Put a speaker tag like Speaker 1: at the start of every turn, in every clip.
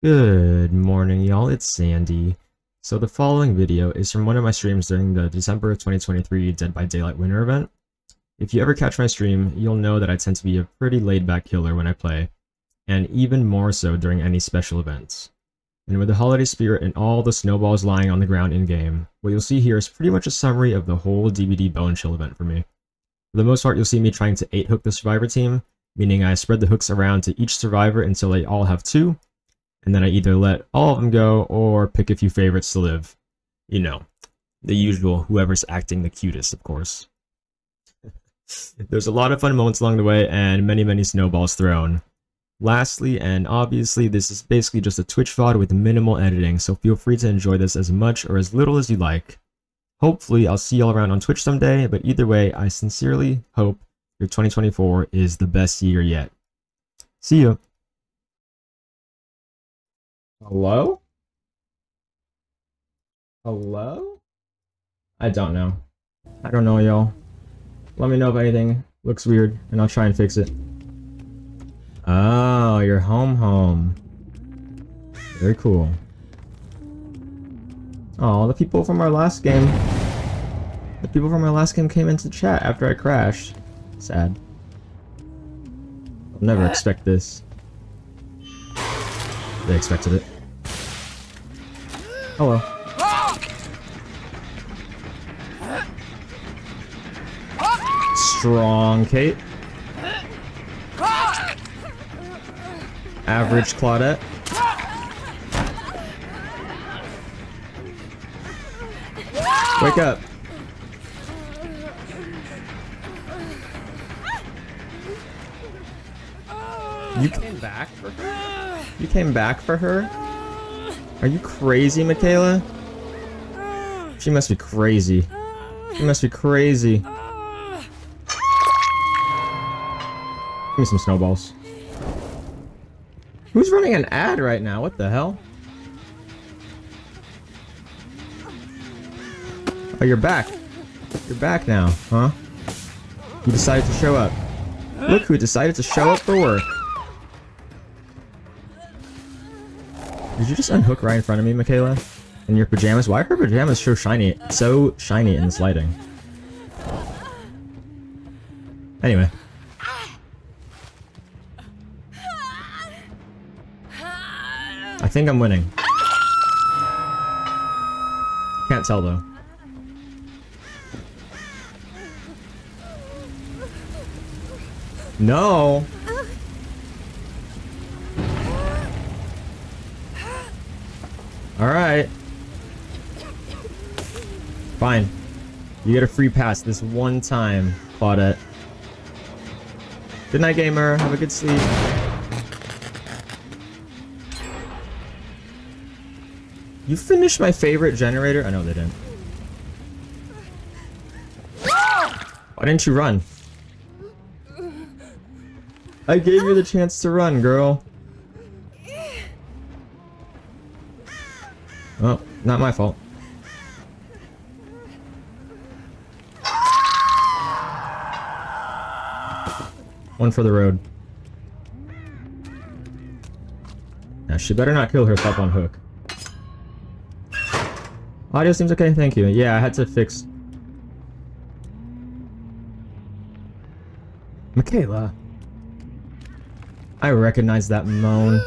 Speaker 1: Good morning, y'all. It's Sandy. So the following video is from one of my streams during the December 2023 Dead by Daylight Winter event. If you ever catch my stream, you'll know that I tend to be a pretty laid-back killer when I play, and even more so during any special events. And with the holiday spirit and all the snowballs lying on the ground in-game, what you'll see here is pretty much a summary of the whole DBD Bone Chill event for me. For the most part, you'll see me trying to 8-hook the survivor team, meaning I spread the hooks around to each survivor until they all have two, and then I either let all of them go or pick a few favorites to live. You know, the usual, whoever's acting the cutest, of course. There's a lot of fun moments along the way and many, many snowballs thrown. Lastly, and obviously, this is basically just a Twitch VOD with minimal editing, so feel free to enjoy this as much or as little as you like. Hopefully, I'll see y'all around on Twitch someday, but either way, I sincerely hope your 2024 is the best year yet. See you. Hello? Hello? I don't know. I don't know, y'all. Let me know if anything looks weird, and I'll try and fix it. Oh, you're home home. Very cool. Oh, the people from our last game... The people from our last game came into chat after I crashed. Sad. I'll never expect this. They expected it. Oh Hello. Strong Kate. Average Claudette. Wake up. You came back for? You came back for her? Are you crazy, Mikaela? She must be crazy. She must be crazy. Give me some snowballs. Who's running an ad right now? What the hell? Oh, you're back. You're back now, huh? You decided to show up. Look who decided to show up for work. Did you just unhook right in front of me, Mikaela? In your pajamas? Why are her pajamas so shiny, so shiny in this lighting? Anyway. I think I'm winning. Can't tell though. No! Alright. Fine. You get a free pass this one time, Claudette. Good night, gamer. Have a good sleep. You finished my favorite generator? I know they didn't. Why didn't you run? I gave you the chance to run, girl. Oh, not my fault. One for the road. Now, she better not kill herself on hook. Audio seems okay, thank you. Yeah, I had to fix... Mikaela. I recognize that moan.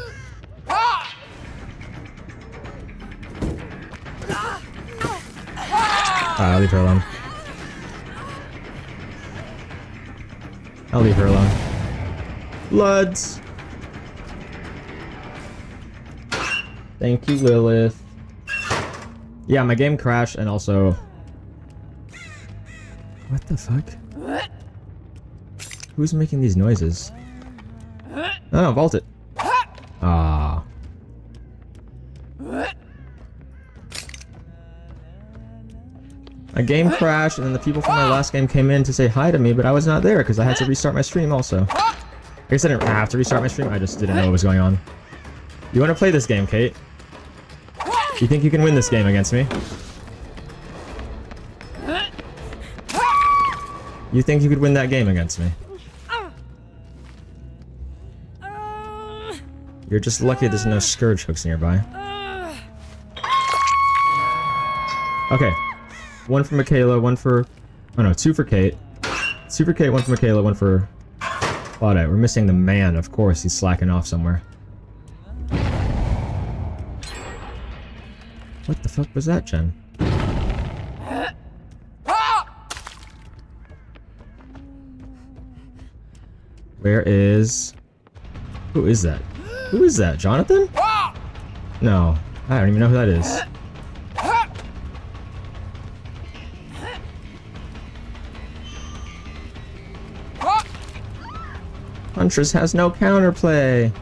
Speaker 1: I'll leave her alone. I'll leave her alone. Bloods! Thank you, Lilith. Yeah, my game crashed and also... What the fuck? Who's making these noises? Oh, vault it. Ah. A game crashed, and then the people from my last game came in to say hi to me, but I was not there because I had to restart my stream also. I guess I didn't have to restart my stream, I just didn't know what was going on. You want to play this game, Kate? You think you can win this game against me? You think you could win that game against me? You're just lucky there's no scourge hooks nearby. Okay. One for Mikaela, one for... Oh no, two for Kate. Two for Kate, one for Mikaela, one for... Claudette. We're missing the man, of course. He's slacking off somewhere. What the fuck was that, Jen? Where is... Who is that? Who is that? Jonathan? No. I don't even know who that is. Huntress has no counterplay.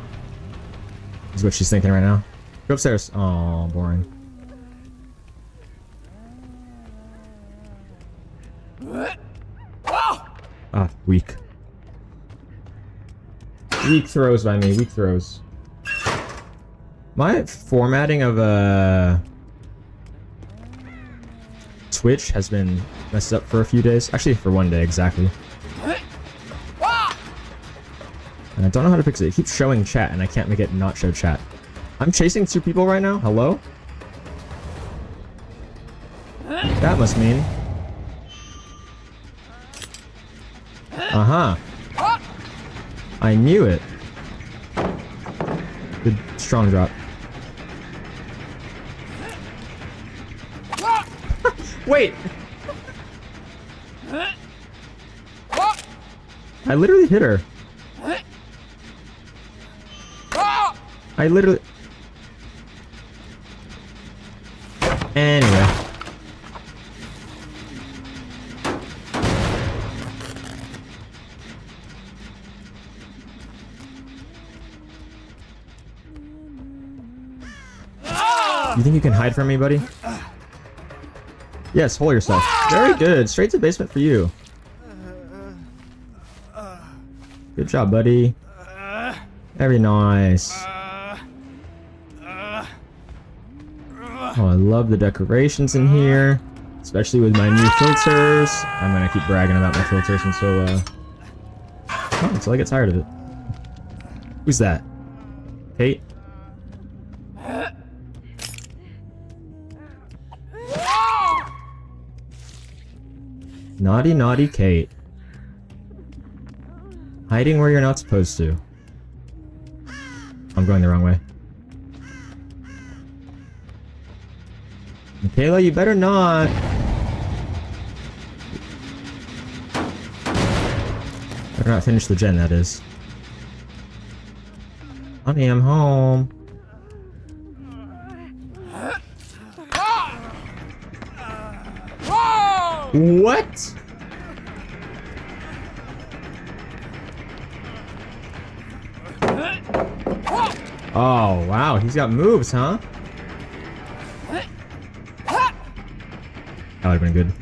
Speaker 1: Is what she's thinking right now. Go upstairs. Oh, boring. Ah, weak. Weak throws by me, weak throws. My formatting of uh, Twitch has been messed up for a few days. Actually, for one day exactly. Don't know how to fix it. It keeps showing chat, and I can't make it not show chat. I'm chasing two people right now. Hello? That must mean... Uh-huh. I knew it. Good strong drop. Wait! I literally hit her. I literally... Anyway. You think you can hide from me, buddy? Yes, hold yourself. Very good. Straight to the basement for you. Good job, buddy. Very nice. Oh, I love the decorations in here. Especially with my new filters. I'm gonna keep bragging about my filters until, uh... Oh, until I get tired of it. Who's that? Kate? Naughty, naughty Kate. Hiding where you're not supposed to. I'm going the wrong way. Mikaela, you better not. Better not finish the gen, that is. Honey, I'm home. What? Oh, wow. He's got moves, huh? Have been good.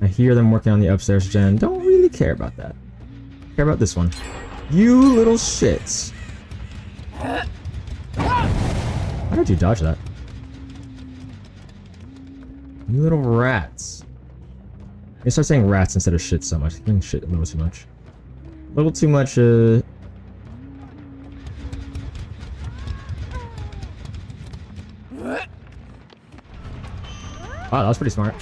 Speaker 1: I hear them working on the upstairs gen. Don't really care about that. Care about this one. You little shits. How did you dodge that? You little rats. I start saying rats instead of shit so much. I'm shit a little too much. A little too much, uh... Wow, that was pretty smart.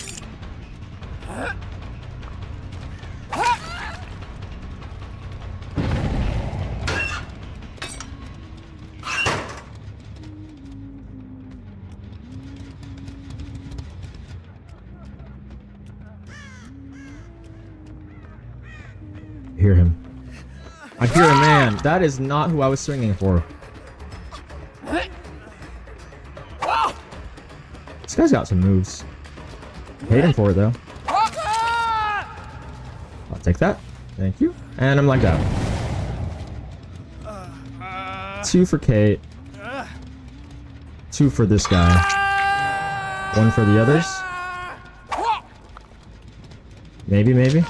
Speaker 1: hear him. I hear a man. That is not who I was swinging for. This guy's got some moves. Hate him for it, though. I'll take that. Thank you. And I'm like that. Two for Kate. Two for this guy. One for the others. Maybe, maybe.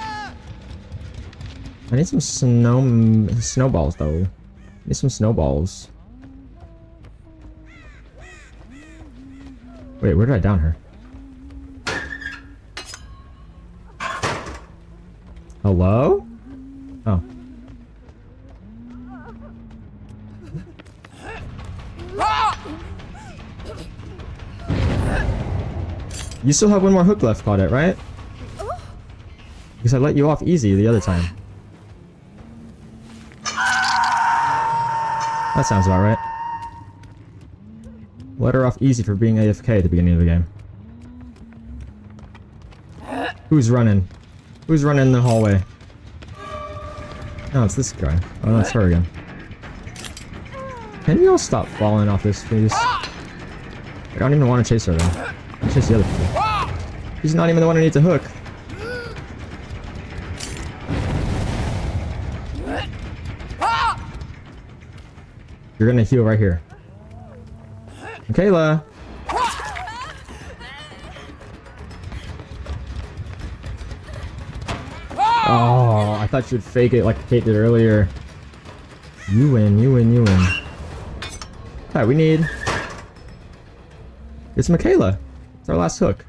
Speaker 1: I need some snow snowballs though. I need some snowballs. Wait, where did I down her? Hello? Oh. You still have one more hook left, caught it, right? Because I let you off easy the other time. That sounds about right. Let her off easy for being AFK at the beginning of the game. Who's running? Who's running in the hallway? No, it's this guy. Oh, that's her again. Can you all stop falling off this, please? I don't even want to chase her, though. I'll chase the other people. She's not even the one who needs a hook. You're gonna heal right here. Mikaela! Thought you'd fake it like Kate did earlier. You win, you win, you win. Alright, we need... It's Mikaela. It's our last hook.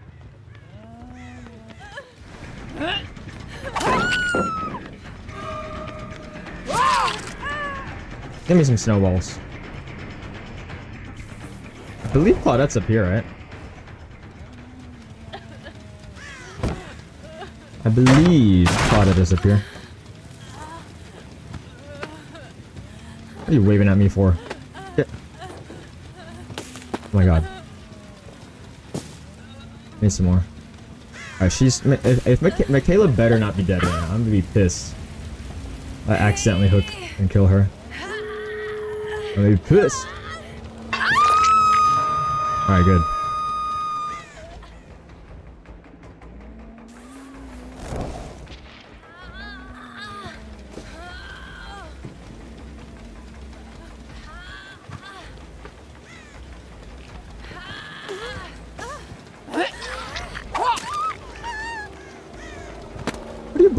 Speaker 1: Give me some snowballs. I believe Claudette's up here, right? I believe Claudette is up here. Are you waving at me for? Oh my god. Need some more. Alright, she's... If, if Micha Mikaela better not be dead right now, I'm gonna be pissed. I accidentally hook and kill her. I'm gonna be pissed. Alright, good.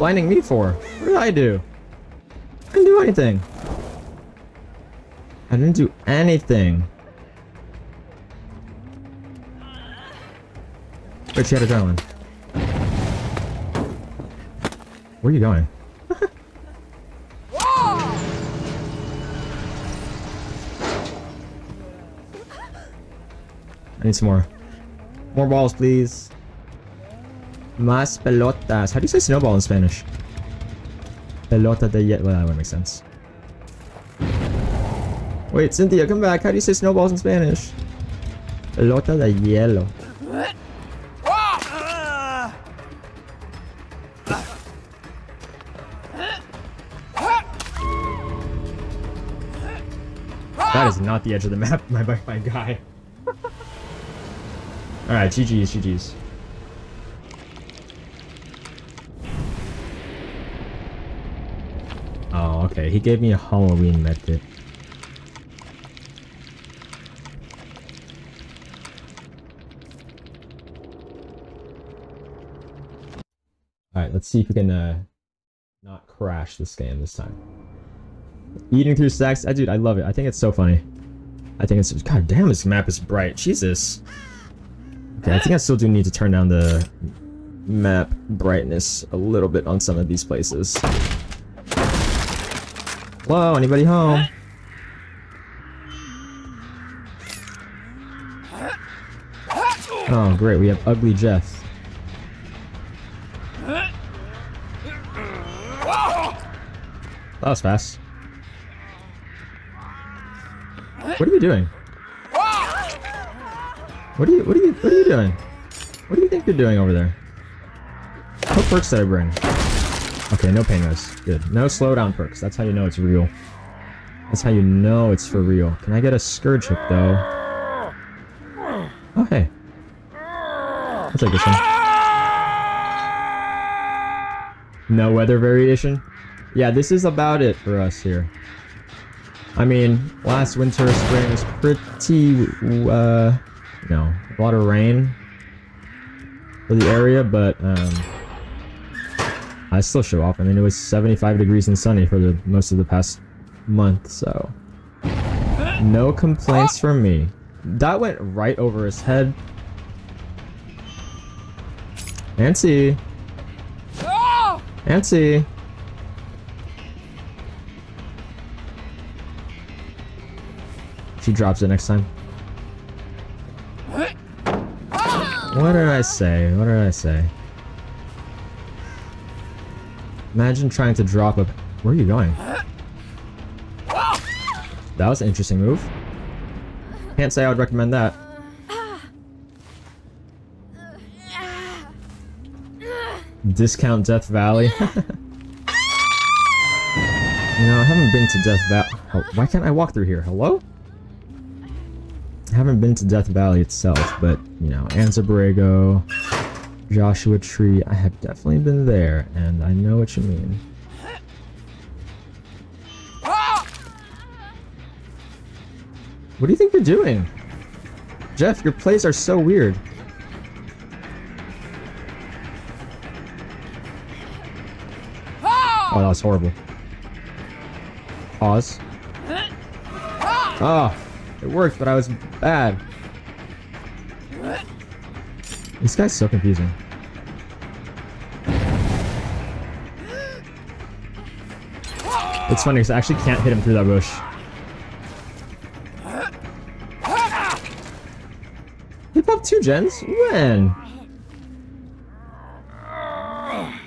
Speaker 1: Blinding me for? What did I do? I didn't do anything. I didn't do anything. Wait, she had adrenaline. Where are you going? I need some more. More balls, please. Más pelotas. How do you say snowball in Spanish? Pelota de hielo. Well, that would make sense. Wait, Cynthia, come back. How do you say snowballs in Spanish? Pelota de hielo. That is not the edge of the map, my, my, my guy. Alright, GG's, GG's. Oh, okay. He gave me a Halloween medkit. Alright, let's see if we can uh, not crash this game this time. Eating through stacks. I, dude, I love it. I think it's so funny. I think it's... God damn, this map is bright. Jesus. Okay, I think I still do need to turn down the map brightness a little bit on some of these places. Hello, anybody home? Oh, great, we have Ugly Jess. That was fast. What are you doing? What are you what are you what are you doing? What do you think you're doing over there? What perks did I bring? Okay, no pain res. Good. No slowdown perks. That's how you know it's real. That's how you know it's for real. Can I get a Scourge hook though? Oh hey. I'll take this one. No weather variation? Yeah, this is about it for us here. I mean, last winter, spring was pretty, uh, know, a lot of rain for the area, but, um, I still show off. I mean, it was 75 degrees and sunny for the most of the past month, so no complaints from me. That went right over his head. Nancy. Nancy. She drops it next time. What did I say? What did I say? Imagine trying to drop a... Where are you going? That was an interesting move. Can't say I would recommend that. Discount Death Valley. you know, I haven't been to Death Valley. Oh, why can't I walk through here? Hello? I haven't been to Death Valley itself, but, you know, Anza Borrego, Joshua Tree, I have definitely been there, and I know what you mean. What do you think you're doing? Jeff, your plays are so weird. Oh, that was horrible. Pause. Oh, it worked, but I was bad. This guy's so confusing. It's funny because I actually can't hit him through that bush. He popped two gens? When?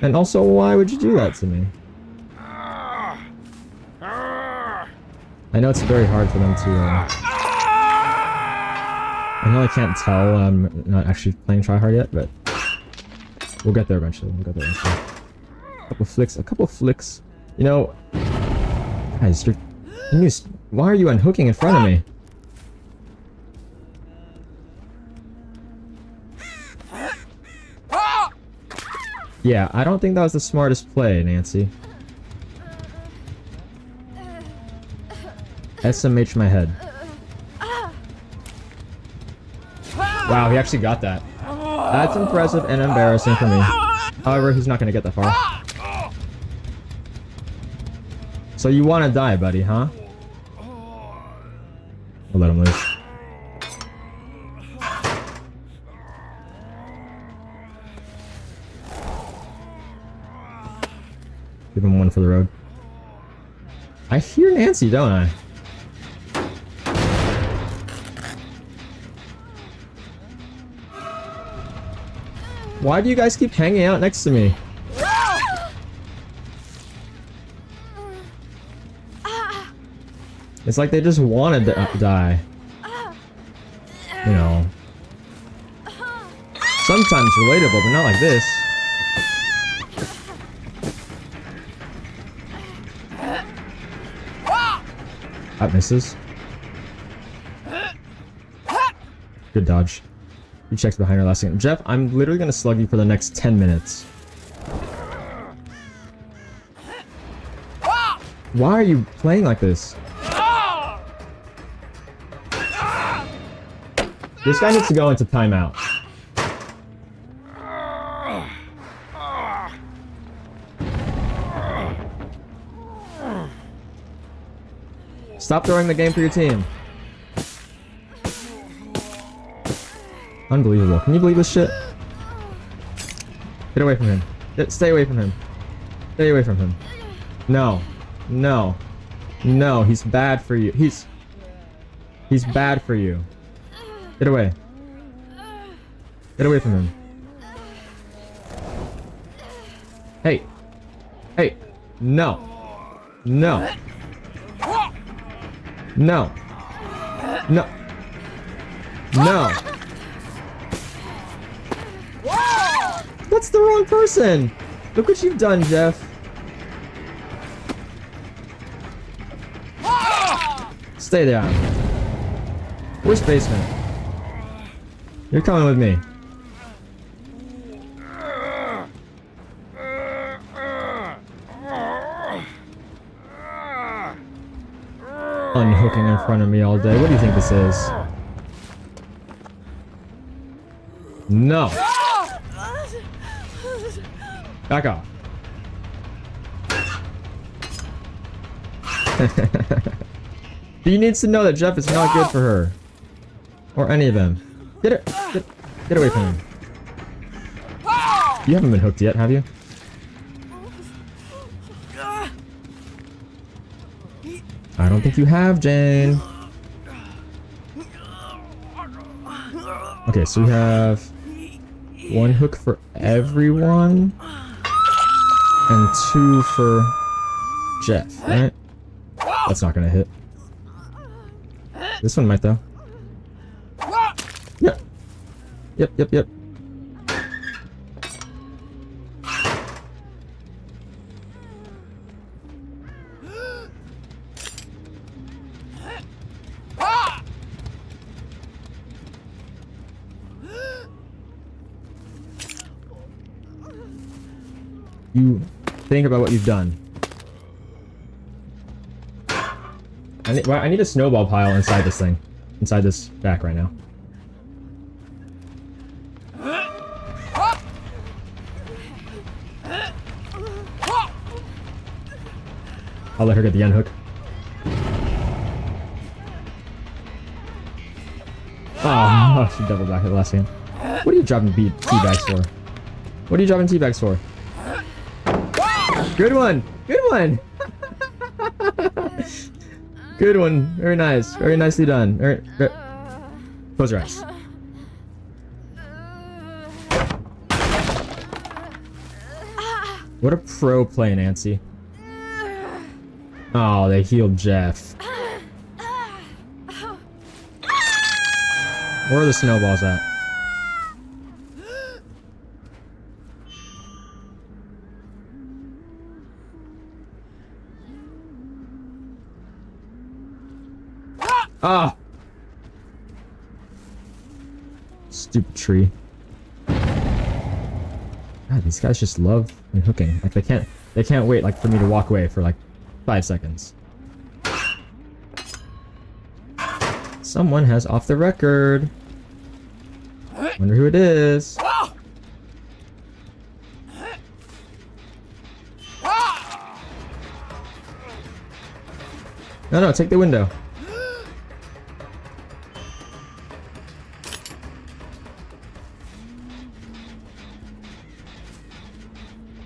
Speaker 1: And also, why would you do that to me? I know it's very hard for them to, uh... I know I can't tell I'm not actually playing try hard yet, but... We'll get there eventually, we'll get there eventually. A couple flicks, a couple flicks. You know... Guys, you're... You why are you unhooking in front of me? Yeah, I don't think that was the smartest play, Nancy. SMH my head. Wow, he actually got that. That's impressive and embarrassing for me. However, he's not gonna get that far. So you wanna die, buddy, huh? I'll let him loose. Give him one for the road. I hear Nancy, don't I? Why do you guys keep hanging out next to me? It's like they just wanted to die. You know. Sometimes relatable, but not like this. That misses. Good dodge. You checked behind her last second. Jeff, I'm literally gonna slug you for the next 10 minutes. Why are you playing like this? This guy needs to go into timeout. Stop throwing the game for your team. Unbelievable. Can you believe this shit? Get away from him. Get, stay away from him. Stay away from him. No. No. No, he's bad for you. He's... He's bad for you. Get away. Get away from him. Hey. Hey. No. No. No. No. No. That's the wrong person. Look what you've done, Jeff. Stay there. Where's basement? You're coming with me. Unhooking in front of me all day. What do you think this is? No. Back off. he needs to know that Jeff is not good for her. Or any of them. Get it. Get, away from him. You haven't been hooked yet, have you? I don't think you have, Jane. Okay, so we have one hook for everyone, and two for Jeff, right? That's not gonna hit. This one might though. Yep. Yep, yep, yep. You think about what you've done. I need, I need a snowball pile inside this thing. Inside this back right now. I'll let her get the end hook. Ah, oh, she doubled back at the last game. What are you dropping tea bags for? What are you dropping tea bags for? Good one! Good one! Good one. Very nice. Very nicely done. Very, very... Close your eyes. What a pro play, Nancy. Oh, they healed Jeff. Where are the snowballs at? Ah! Stupid tree. God, these guys just love hooking. Like they can't they can't wait like for me to walk away for like five seconds. Someone has off the record. Wonder who it is. No, no, take the window.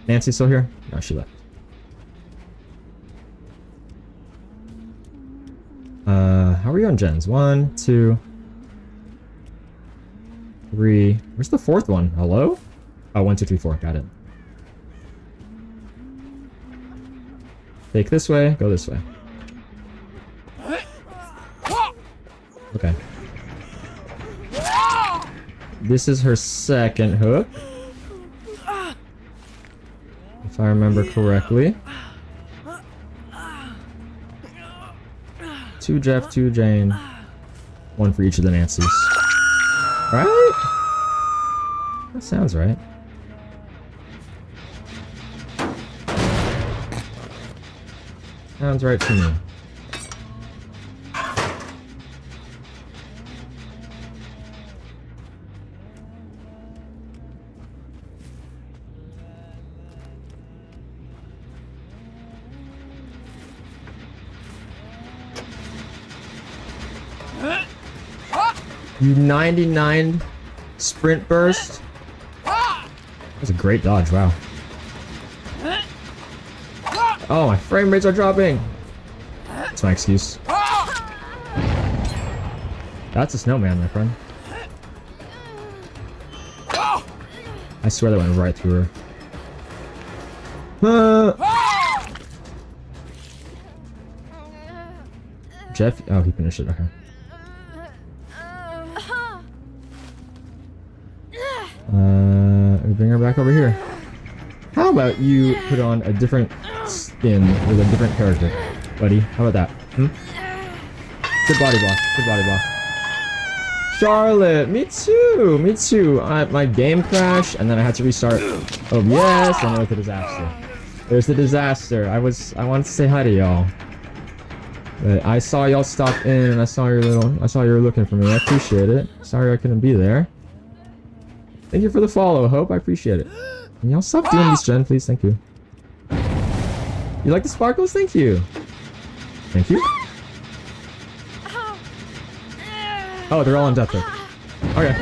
Speaker 1: Nancy still here? No, she left. We on gens? One, two, three. Where's the fourth one? Hello? Oh, one, two, three, four. Got it. Take this way, go this way. Okay. This is her second hook. If I remember correctly. Two Jeff, two Jane. One for each of the Nancys. Right? That sounds right. Sounds right to me. You 99 sprint burst. That's a great dodge, wow. Oh, my frame rates are dropping. That's my excuse. That's a snowman, my friend. I swear that went right through her. Uh. Jeff? Oh, he finished it. Okay. Back over here. How about you put on a different skin with a different character, buddy? How about that? Hmm? Good body block. Good body block. Charlotte, me too. Me too. I, my game crashed, and then I had to restart OBS, and there's a disaster. There's the disaster. I was. I wanted to say hi to y'all. But I saw y'all stop in, and I saw your little. I saw you were looking for me. I appreciate it. Sorry I couldn't be there. Thank you for the follow, Hope. I appreciate it. Can y'all stop doing these gen, please? Thank you. You like the sparkles? Thank you. Thank you. Oh, they're all on death hook. Okay.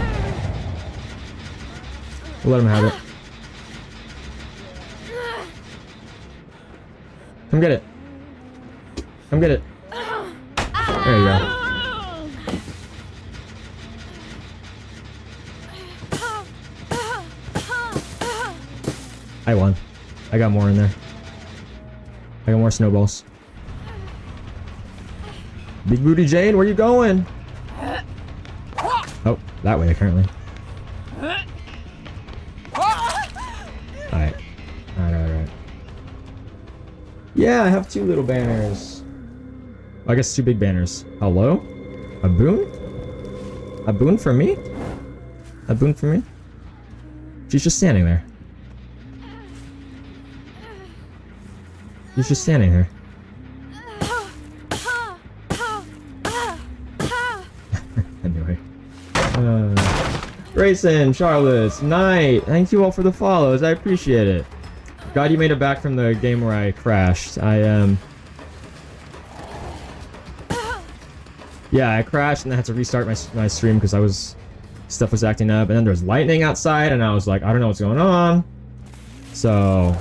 Speaker 1: We'll let them have it. Come get it. Come get it. There you go. I won. I got more in there. I got more snowballs. Big Booty Jane, where you going? Oh, that way apparently. Alright. Alright, alright. Yeah, I have two little banners. I guess two big banners. Hello? A boon? A boon for me? A boon for me? She's just standing there. She's just standing there. anyway. Uh, Grayson, Charlotte, Knight, thank you all for the follows. I appreciate it. God, you made it back from the game where I crashed. I, um... Yeah, I crashed and I had to restart my, my stream because I was... Stuff was acting up, and then there was lightning outside, and I was like, I don't know what's going on. So...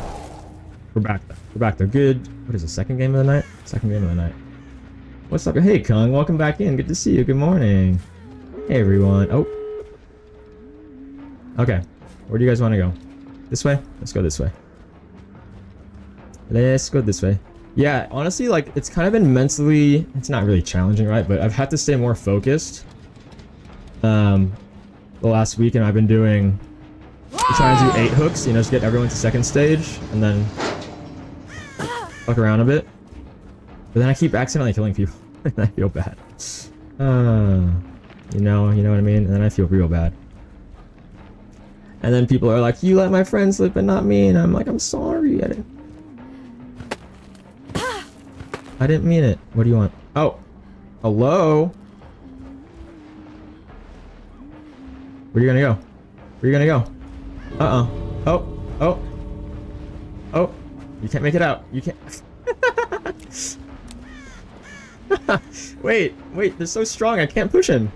Speaker 1: We're back there. We're back there. Good. What is the second game of the night? Second game of the night. What's up? Hey, Kung. Welcome back in. Good to see you. Good morning. Hey, everyone. Oh. Okay. Where do you guys want to go? This way? Let's go this way. Let's go this way. Yeah, honestly, like, it's kind of been mentally... It's not really challenging, right? But I've had to stay more focused. Um, the last week, and I've been doing... Trying to do eight hooks, you know, just get everyone to second stage, and then... Fuck around a bit. But then I keep accidentally killing people, and I feel bad. Uh, you know, you know what I mean? And then I feel real bad. And then people are like, you let my friends slip but not me. And I'm like, I'm sorry. I didn't... I didn't mean it. What do you want? Oh. Hello? Where are you gonna go? Where are you gonna go? Uh-uh. Oh. Oh. Oh. You can't make it out. You can't... wait. Wait. They're so strong. I can't push him.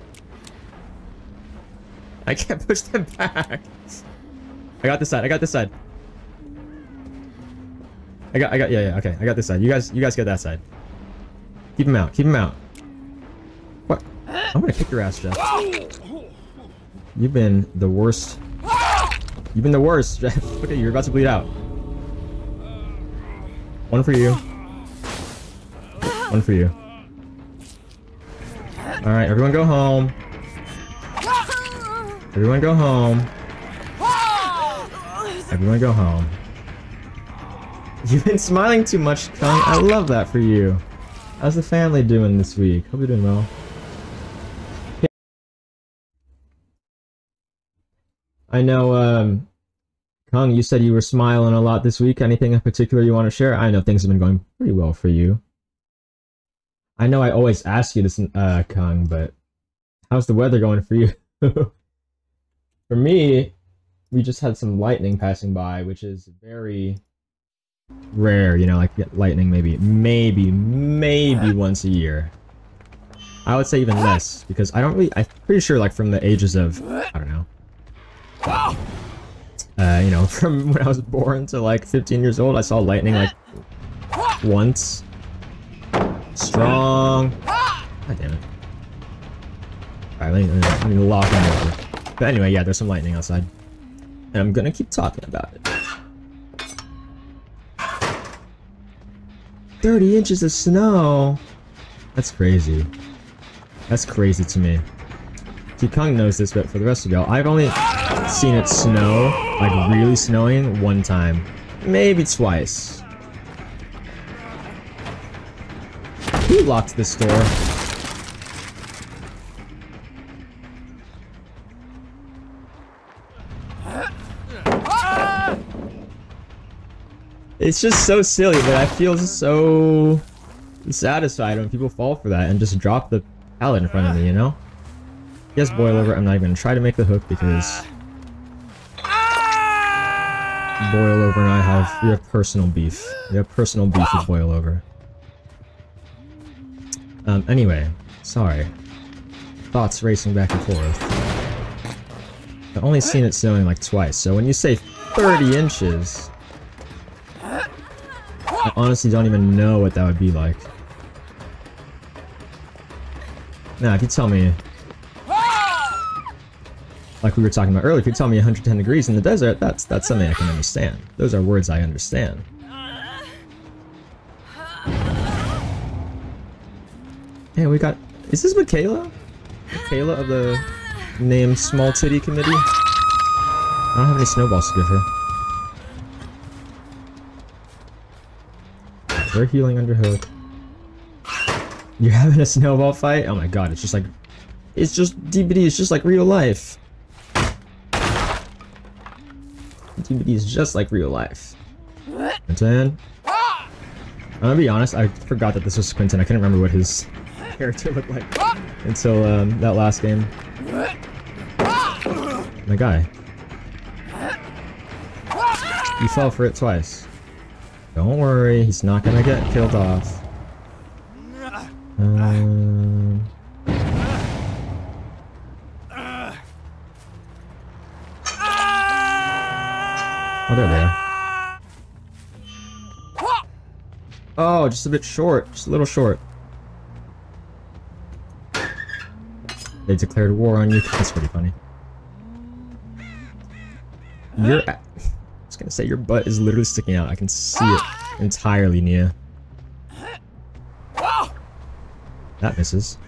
Speaker 1: I can't push them back. I got this side. I got this side. I got. I got. Yeah. Yeah. Okay. I got this side. You guys. You guys get that side. Keep him out. Keep him out. What? I'm gonna kick your ass, Jeff. You've been the worst. You've been the worst, Jeff. Look at you. You're about to bleed out. One for you. One for you. All right. Everyone go home. Everyone go home. Everyone go home. You've been smiling too much, Kung. I love that for you. How's the family doing this week? Hope you're doing well. I know, um, Kung, you said you were smiling a lot this week. Anything in particular you want to share? I know things have been going pretty well for you. I know I always ask you this, uh, Kung, but how's the weather going for you? For me, we just had some lightning passing by, which is very rare, you know, like lightning maybe, maybe, maybe once a year. I would say even less, because I don't really, I'm pretty sure like from the ages of, I don't know. Uh, you know, from when I was born to like 15 years old, I saw lightning like once. Strong. God damn it. Alright, let me, let me lock him over. But anyway, yeah, there's some lightning outside. And I'm gonna keep talking about it. 30 inches of snow! That's crazy. That's crazy to me. Kong knows this, but for the rest of y'all, I've only seen it snow, like really snowing, one time. Maybe twice. Who locked this door? It's just so silly, but I feel so satisfied when people fall for that and just drop the pallet in front of me, you know? Yes, boil over. I'm not even gonna try to make the hook because boil over and I have we have personal beef. We have personal beef with boil over. Um. Anyway, sorry. Thoughts racing back and forth. I've only seen it snowing like twice, so when you say 30 inches, I honestly don't even know what that would be like. Now, if you tell me... like we were talking about earlier, if you tell me 110 degrees in the desert, that's that's something I can understand. Those are words I understand. Hey, we got... Is this Mikaela? Mikaela of the named Small Titty Committee? I don't have any snowballs to give her. We're healing under hook. You're having a snowball fight? Oh my god, it's just like... It's just... DBD it's just like real life. DBD is just like real life. Quentin. I'm gonna be honest, I forgot that this was Quentin. I couldn't remember what his character looked like until um, that last game. My guy. You fell for it twice. Don't worry, he's not gonna get killed off. Um... Oh, they are. Oh, just a bit short. Just a little short. They declared war on you. That's pretty funny. Your... I was gonna say, your butt is literally sticking out. I can see it entirely, Nia. That misses.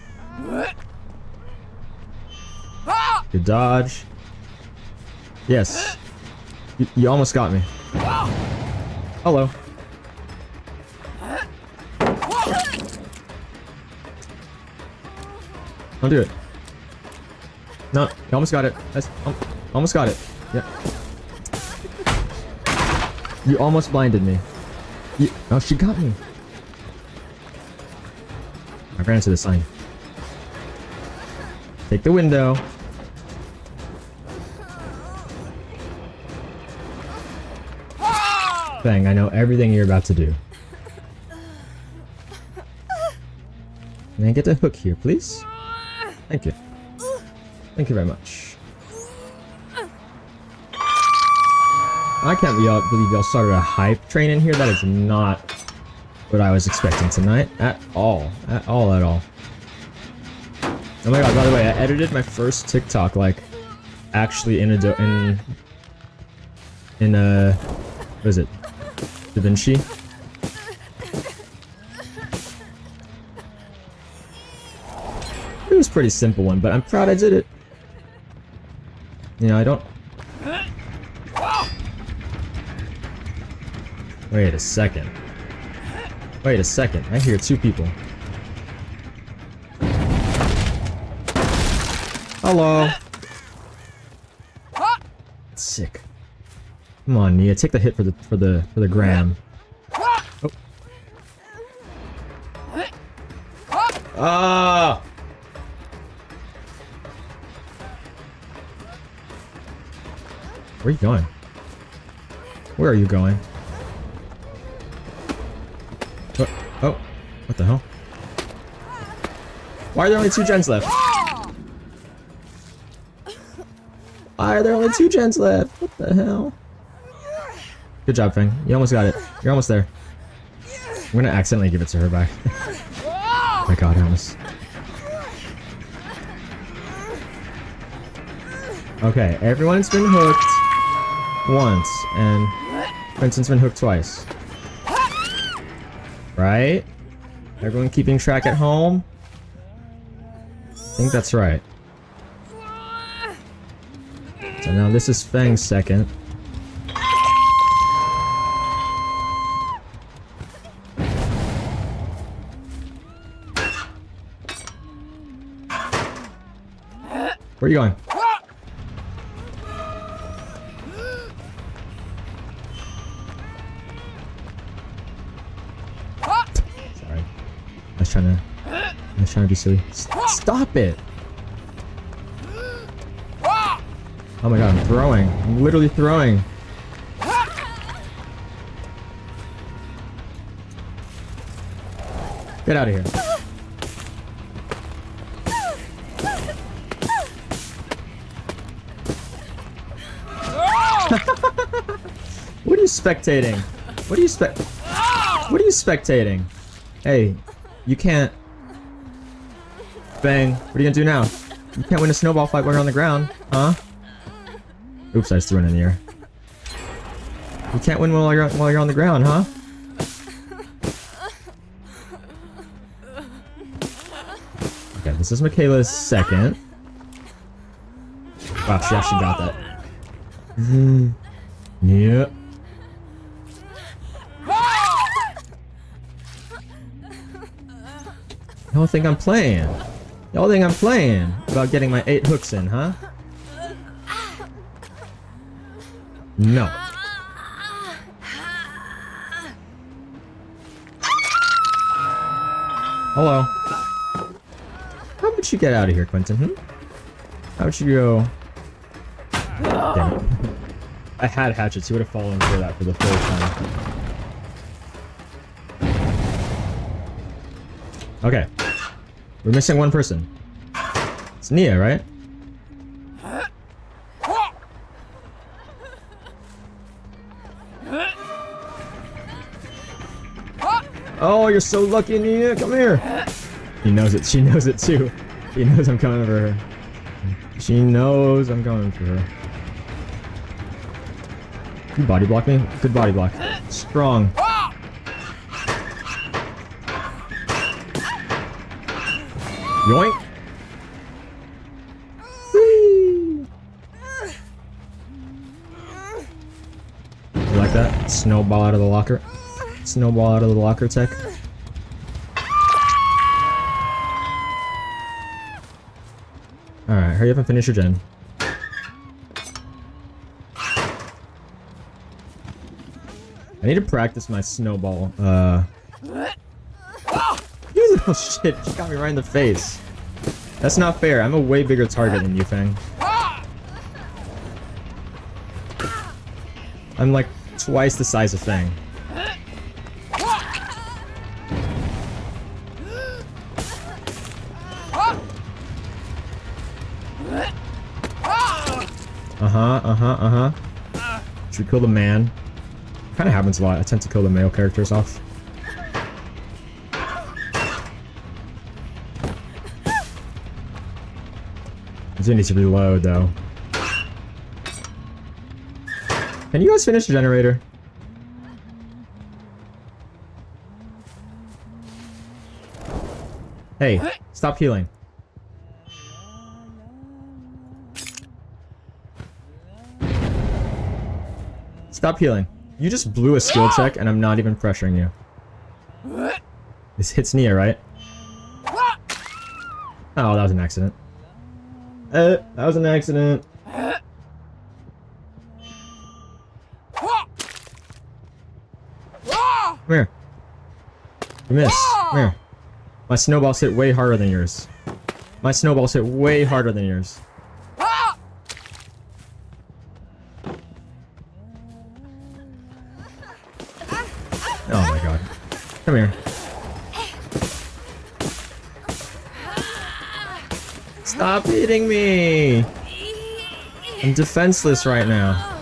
Speaker 1: Good dodge. Yes. You, you almost got me. Hello. Don't do it. No, you almost got it. That's, um, almost got it. Yeah. You almost blinded me. You, oh, she got me. I ran into the sign. Take the window. I know everything you're about to do. Can I get a hook here, please? Thank you. Thank you very much. I can't believe y'all started a hype train in here. That is not what I was expecting tonight. At all. At all, at all. Oh my god, by the way, I edited my first TikTok, like, actually in a, in, in a, what is it? DaVinci? It was a pretty simple one, but I'm proud I did it. You know, I don't... Wait a second. Wait a second. I hear two people. Hello. Sick. Come on, Nia, take the hit for the for the for the gram. Oh. Ah! Where are you going? Where are you going? Oh, oh, what the hell? Why are there only two gens left? Why are there only two gens left? What the hell? Good job, Feng. You almost got it. You're almost there. I'm gonna accidentally give it to her back. oh my god, I almost... Okay, everyone's been hooked once, and Quentin's been hooked twice. Right? Everyone keeping track at home? I think that's right. So now this is Feng's second. Where are you going? Sorry. I was trying to... I was trying to be silly. S stop it! Oh my god, I'm throwing. I'm literally throwing. Get out of here. Spectating? What are you spec- What are you spectating? Hey, you can't- Bang. What are you gonna do now? You can't win a snowball fight when you're on the ground, huh? Oops, I just threw it in the air. You can't win while you're, while you're on the ground, huh? Okay, this is Mikaela's second. Wow, she actually got that. Yep. Y'all think I'm playing? Y'all think I'm playing about getting my eight hooks in, huh? No. Hello. How would you get out of here, Quentin? Hmm? How would you go? Damn it. I had hatchets. He would have fallen for that for the third time. Okay. We're missing one person. It's Nia, right? Oh, you're so lucky, Nia. Come here. He knows it. She knows it too. He knows I'm coming for her. She knows I'm coming for her. You body block me? Good body block. Strong. Yoink. You like that? Snowball out of the locker. Snowball out of the locker tech. Alright, hurry up and finish your gen. I need to practice my snowball. Uh. Little shit! She got me right in the face. That's not fair. I'm a way bigger target than you, Fang. I'm like twice the size of Fang. Uh-huh, uh-huh, uh-huh. Should we kill the man? Kinda happens a lot. I tend to kill the male characters off. Do need to reload, though. Can you guys finish the generator? Hey, stop healing. Stop healing. You just blew a skill check and I'm not even pressuring you. This hits Nia, right? Oh, that was an accident. Uh, that was an accident. Come here. You missed. Come here. My snowballs hit way harder than yours. My snowballs hit way harder than yours. Oh my god. Come here. Defenseless right now.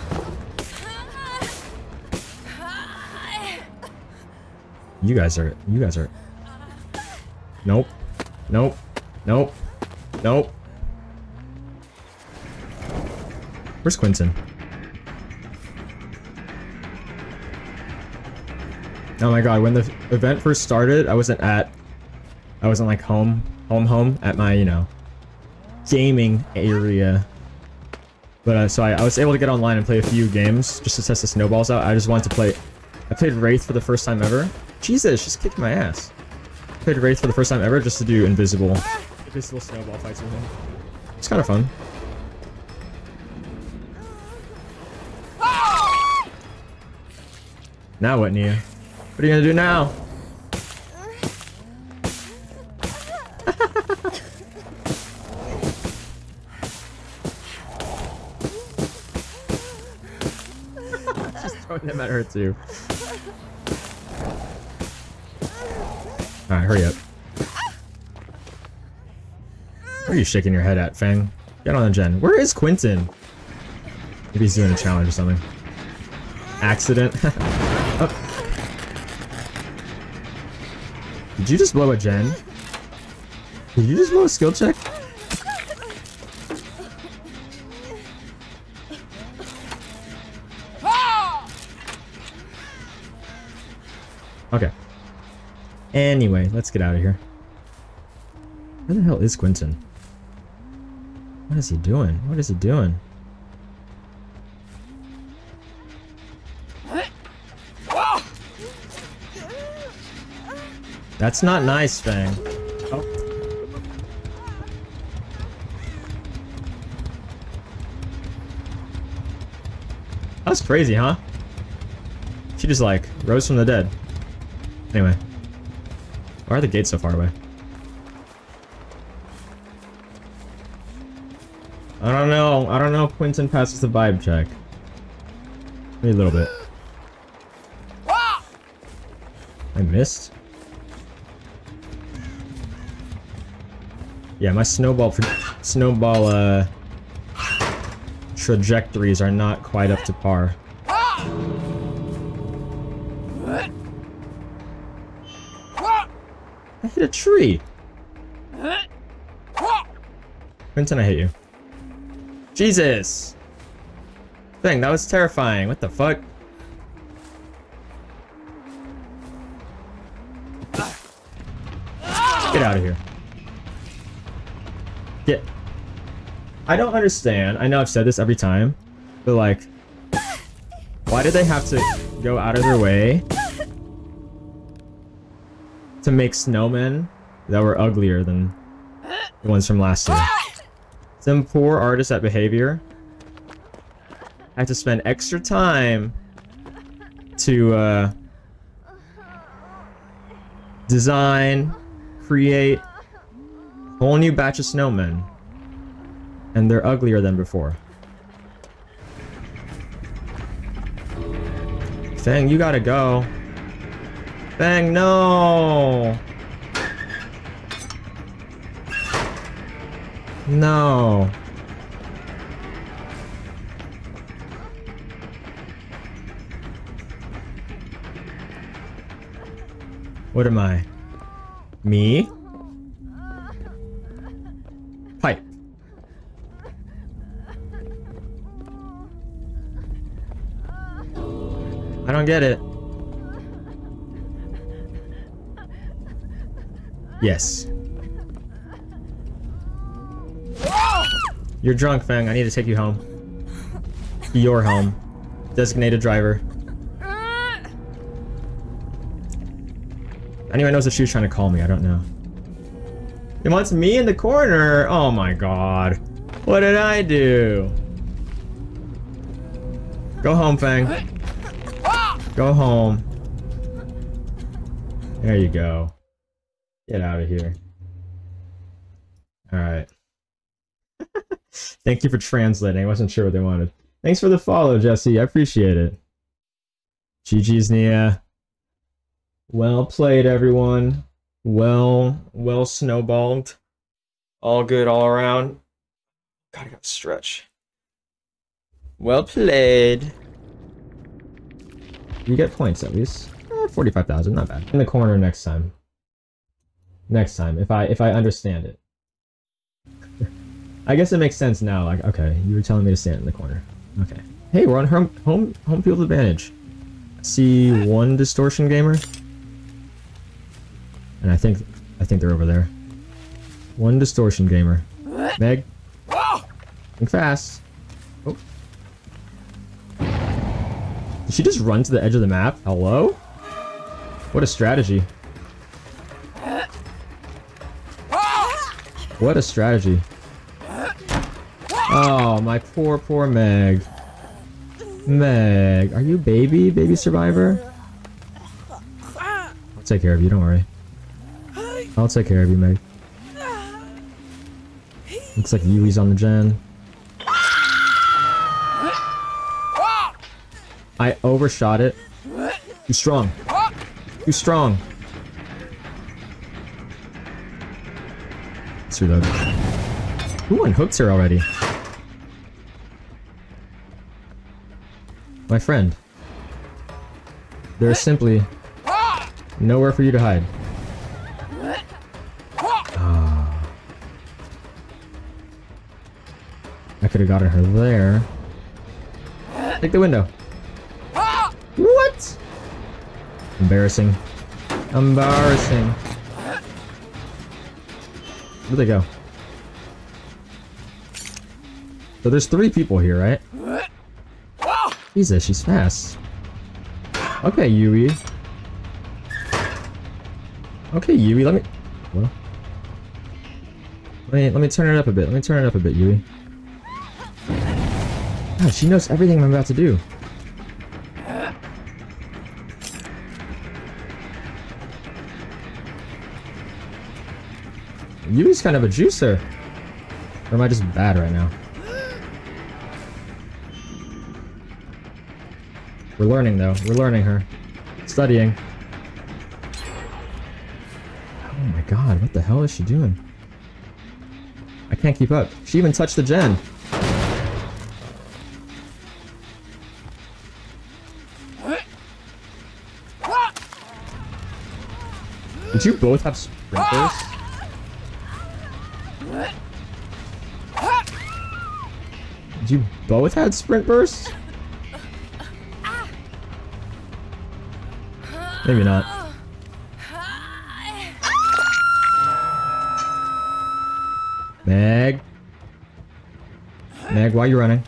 Speaker 1: You guys are, you guys are. Nope. Nope. Nope. Nope. Where's Quentin? Oh my god, when the event first started, I wasn't at... I wasn't like home, home, home at my, you know, gaming area. But uh, so I, I was able to get online and play a few games just to test the snowballs out. I just wanted to play... I played Wraith for the first time ever. Jesus, just kicked my ass. I played Wraith for the first time ever just to do invisible, invisible snowball fights with him. It's kind of fun. Now what, Nia? What are you gonna do now? Alright, hurry up. Where are you shaking your head at, Fang? Get on the gen. Where is Quentin? Maybe he's doing a challenge or something. Accident. oh. Did you just blow a gen? Did you just blow a skill check? Anyway, let's get out of here. Where the hell is Quentin? What is he doing? What is he doing? That's not nice, Fang. Oh. That's crazy, huh? She just like rose from the dead. Why are the gates so far away? I don't know. I don't know if Quentin passes the vibe check. Maybe a little bit. I missed? Yeah, my snowball snowball uh, trajectories are not quite up to par. A tree. Quentin, I hate you. Jesus! Thing, that was terrifying. What the fuck? Get out of here. Get. I don't understand. I know I've said this every time, but like, why did they have to go out of their way to make snowmen that were uglier than the ones from last year? Some poor artists at Behaviour had to spend extra time to uh, design, create a whole new batch of snowmen. And they're uglier than before. Fang, you gotta go. Fang, no! No. What am I? Me? Pipe. I don't get it. Yes. You're drunk, Fang. I need to take you home. Your home. Designated driver. Anyone knows if she was trying to call me, I don't know. It wants me in the corner! Oh my god. What did I do? Go home, Fang. Go home. There you go. Get out of here. Alright. Thank you for translating. I wasn't sure what they wanted. Thanks for the follow, Jesse. I appreciate it. GG's Nia. Well played, everyone. Well, well snowballed. All good all around. Gotta go stretch. Well played. You get points at least. Eh, 45,000, not bad. In the corner next time. Next time, if I if I understand it. I guess it makes sense now. Like, okay, you were telling me to stand in the corner. Okay. Hey, we're on home home home field advantage. See one distortion gamer, and I think I think they're over there. One distortion gamer. Meg, think fast. Oh. Did she just run to the edge of the map? Hello? What a strategy. What a strategy. Oh, my poor, poor Meg. Meg, are you baby? Baby survivor? I'll take care of you, don't worry. I'll take care of you, Meg. Looks like Yui's on the gen. I overshot it. Too strong. Too strong. Let's reload. Ooh, unhooked her already. My friend. There is simply nowhere for you to hide. Ah. I could have gotten her there. Take the window. What? Embarrassing. Embarrassing. Where'd they go? So there's three people here, right? Jesus, she's fast. Okay, Yui. Okay, Yui, let me... What? Let me, let me turn it up a bit. Let me turn it up a bit, Yui. God, she knows everything I'm about to do. Kind of a juicer. Or am I just bad right now? We're learning though. We're learning her. Studying. Oh my god, what the hell is she doing? I can't keep up. She even touched the gen. Did you both have sprinters? You both had sprint bursts? Maybe not. Meg? Meg, why are you running?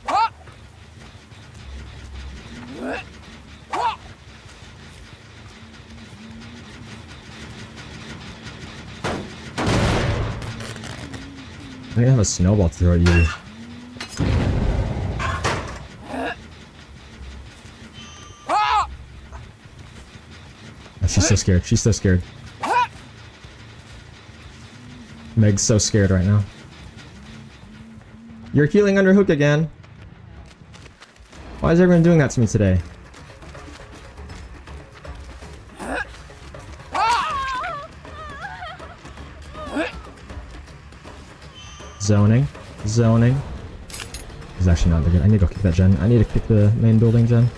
Speaker 1: I have a snowball to throw at you. Oh, she's so scared. She's so scared. Meg's so scared right now. You're healing under hook again. Why is everyone doing that to me today? Zoning. Zoning. Is actually not that good. I need to go kick that gen. I need to kick the main building gen.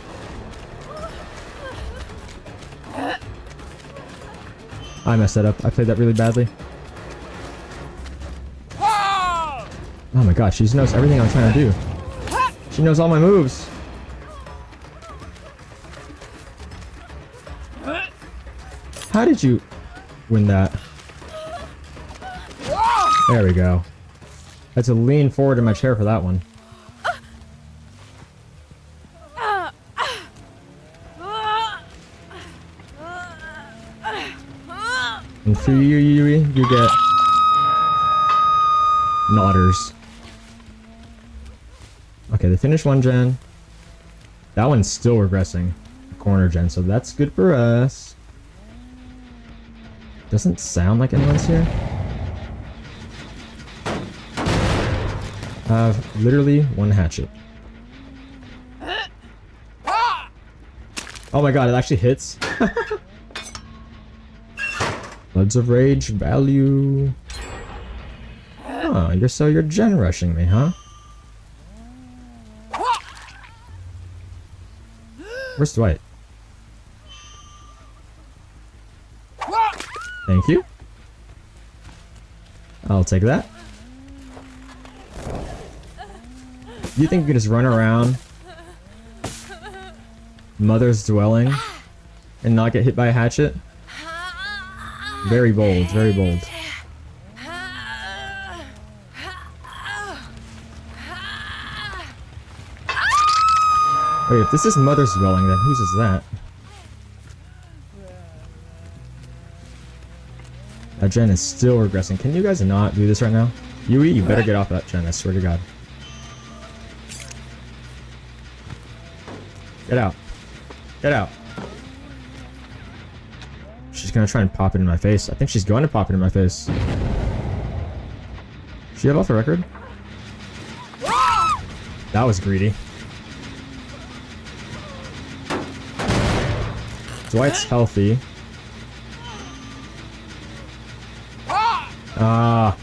Speaker 1: I messed that up. I played that really badly. Oh my god, she knows everything I'm trying to do. She knows all my moves. How did you win that? There we go. I had to lean forward in my chair for that one. For you, Yui, you get Nodders. Okay, they finished one gen. That one's still regressing. Corner gen, so that's good for us. Doesn't sound like anyone's here. I have literally one hatchet. Oh my god, it actually hits. Floods of Rage, value. Oh, you're so you're gen rushing me, huh? Where's Dwight? Thank you. I'll take that. You think you can just run around Mother's dwelling and not get hit by a hatchet? Very bold, very bold. Wait, if this is Mother's dwelling, then whose is that? That gen is still regressing. Can you guys not do this right now? Yui, you better get off that gen, I swear to god. Get out. Get out. Gonna try and pop it in my face. I think she's going to pop it in my face. She have off the record? That was greedy. Dwight's healthy. Ah.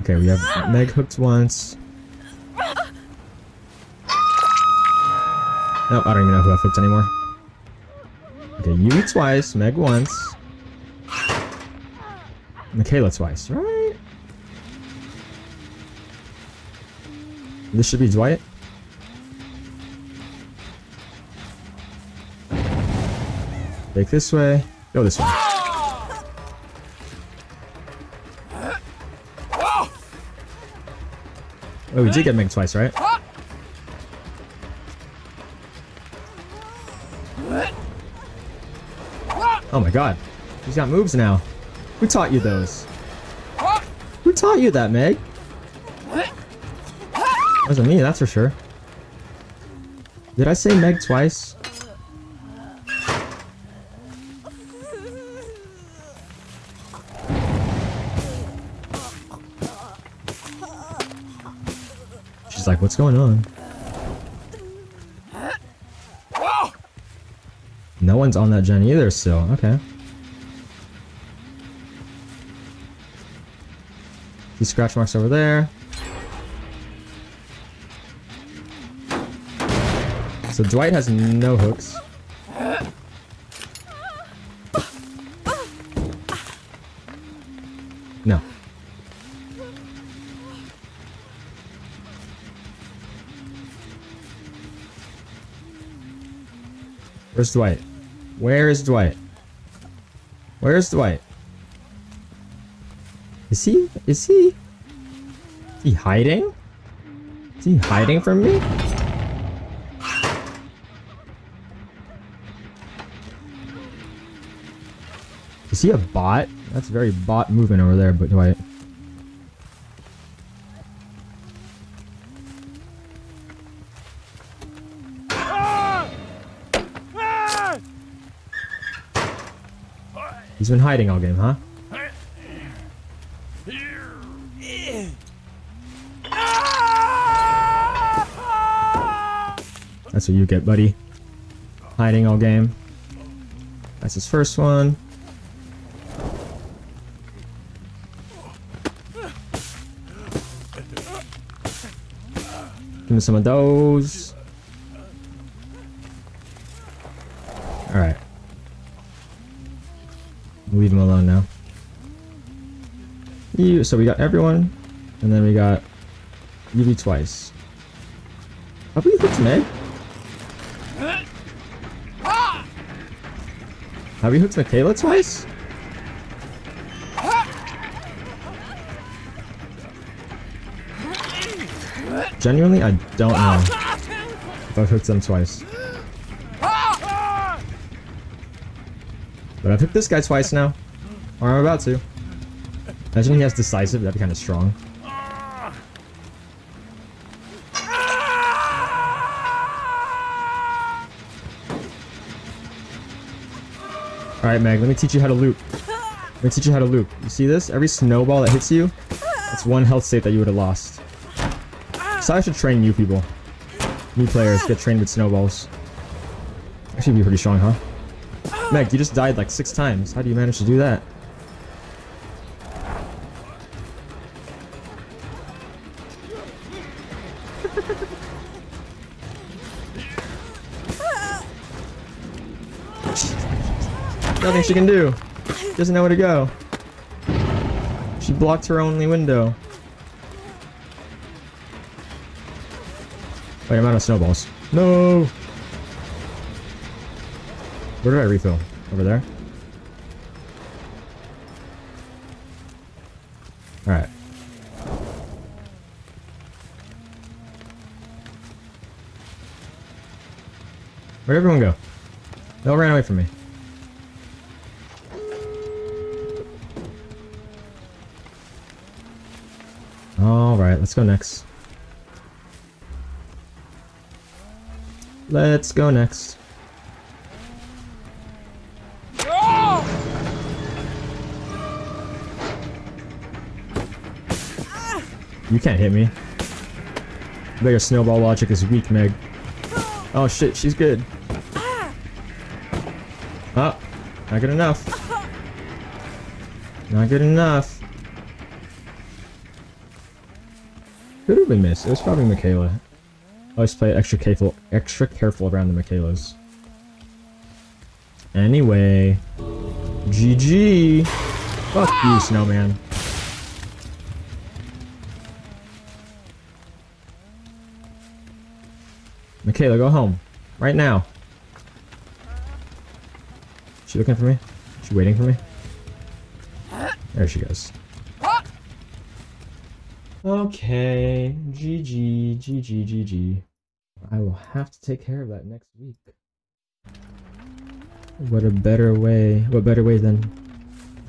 Speaker 1: Okay, we have Meg hooked once. No, I don't even know who I flipped anymore. Okay, you twice, Meg once. Mikaela twice, right? This should be Dwight. Take this way. Go this way. Oh, we did get Meg twice, right? Oh my god. He's got moves now. Who taught you those? Who taught you that, Meg? Wasn't me, that's for sure. Did I say Meg twice? She's like, what's going on? No one's on that gen either still. Okay. See scratch marks over there. So Dwight has no hooks. No. Where's Dwight? Where is Dwight? Where's Dwight? Is he? Is he? Is he hiding? Is he hiding from me? Is he a bot? That's very bot movement over there, but Dwight. He's been hiding all game, huh? That's what you get, buddy. Hiding all game. That's his first one. Give me some of those. Leave him alone now. You, so we got everyone, and then we got UV twice. Have we hooked Meg? Have we hooked Mikaela twice? Genuinely, I don't know if I've hooked them twice. But I've hooked this guy twice now. Or I'm about to. Imagine he has decisive, that'd be kind of strong. Alright, Meg, let me teach you how to loop. Let me teach you how to loop. You see this? Every snowball that hits you, that's one health state that you would have lost. So I should train new people. New players get trained with snowballs. Should be pretty strong, huh? Meg, you just died like six times. How do you manage to do that? Nothing she can do. She doesn't know where to go. She blocked her only window. Wait, I'm out of snowballs. No! Where do I refill? Over there? Alright. Where'd everyone go? They all ran away from me. Alright, let's go next. Let's go next. You can't hit me. I bet your snowball logic is weak, Meg. Oh shit, she's good. Oh, not good enough. Not good enough. Who have we missed. It was probably Mikaela. Always play extra careful, extra careful around the Mikaelas. Anyway, GG. Fuck you, snowman. Mikaela, go home. Right now. She looking for me? She waiting for me? There she goes. Okay, GG, GG, GG. I will have to take care of that next week. What a better way, what better way than,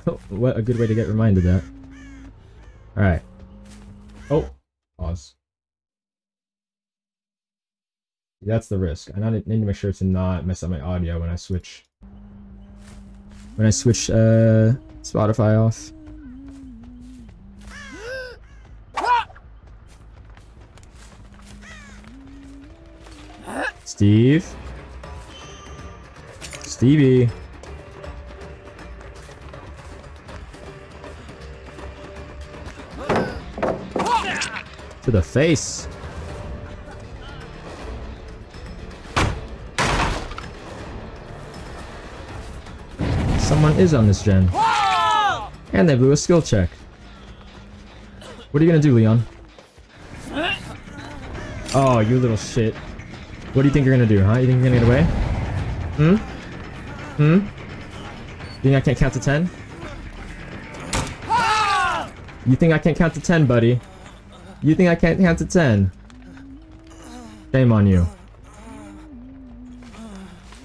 Speaker 1: what a good way to get reminded that. Alright. Oh, pause. That's the risk. I need to make sure to not mess up my audio when I switch. When I switch uh, Spotify off. Steve? Stevie? To the face. Is on this gen. And they blew a skill check. What are you gonna do, Leon? Oh, you little shit. What do you think you're gonna do, huh? You think you're gonna get away? Hmm? Hmm? You think I can't count to ten? You think I can't count to ten, buddy? You think I can't count to ten? Shame on you.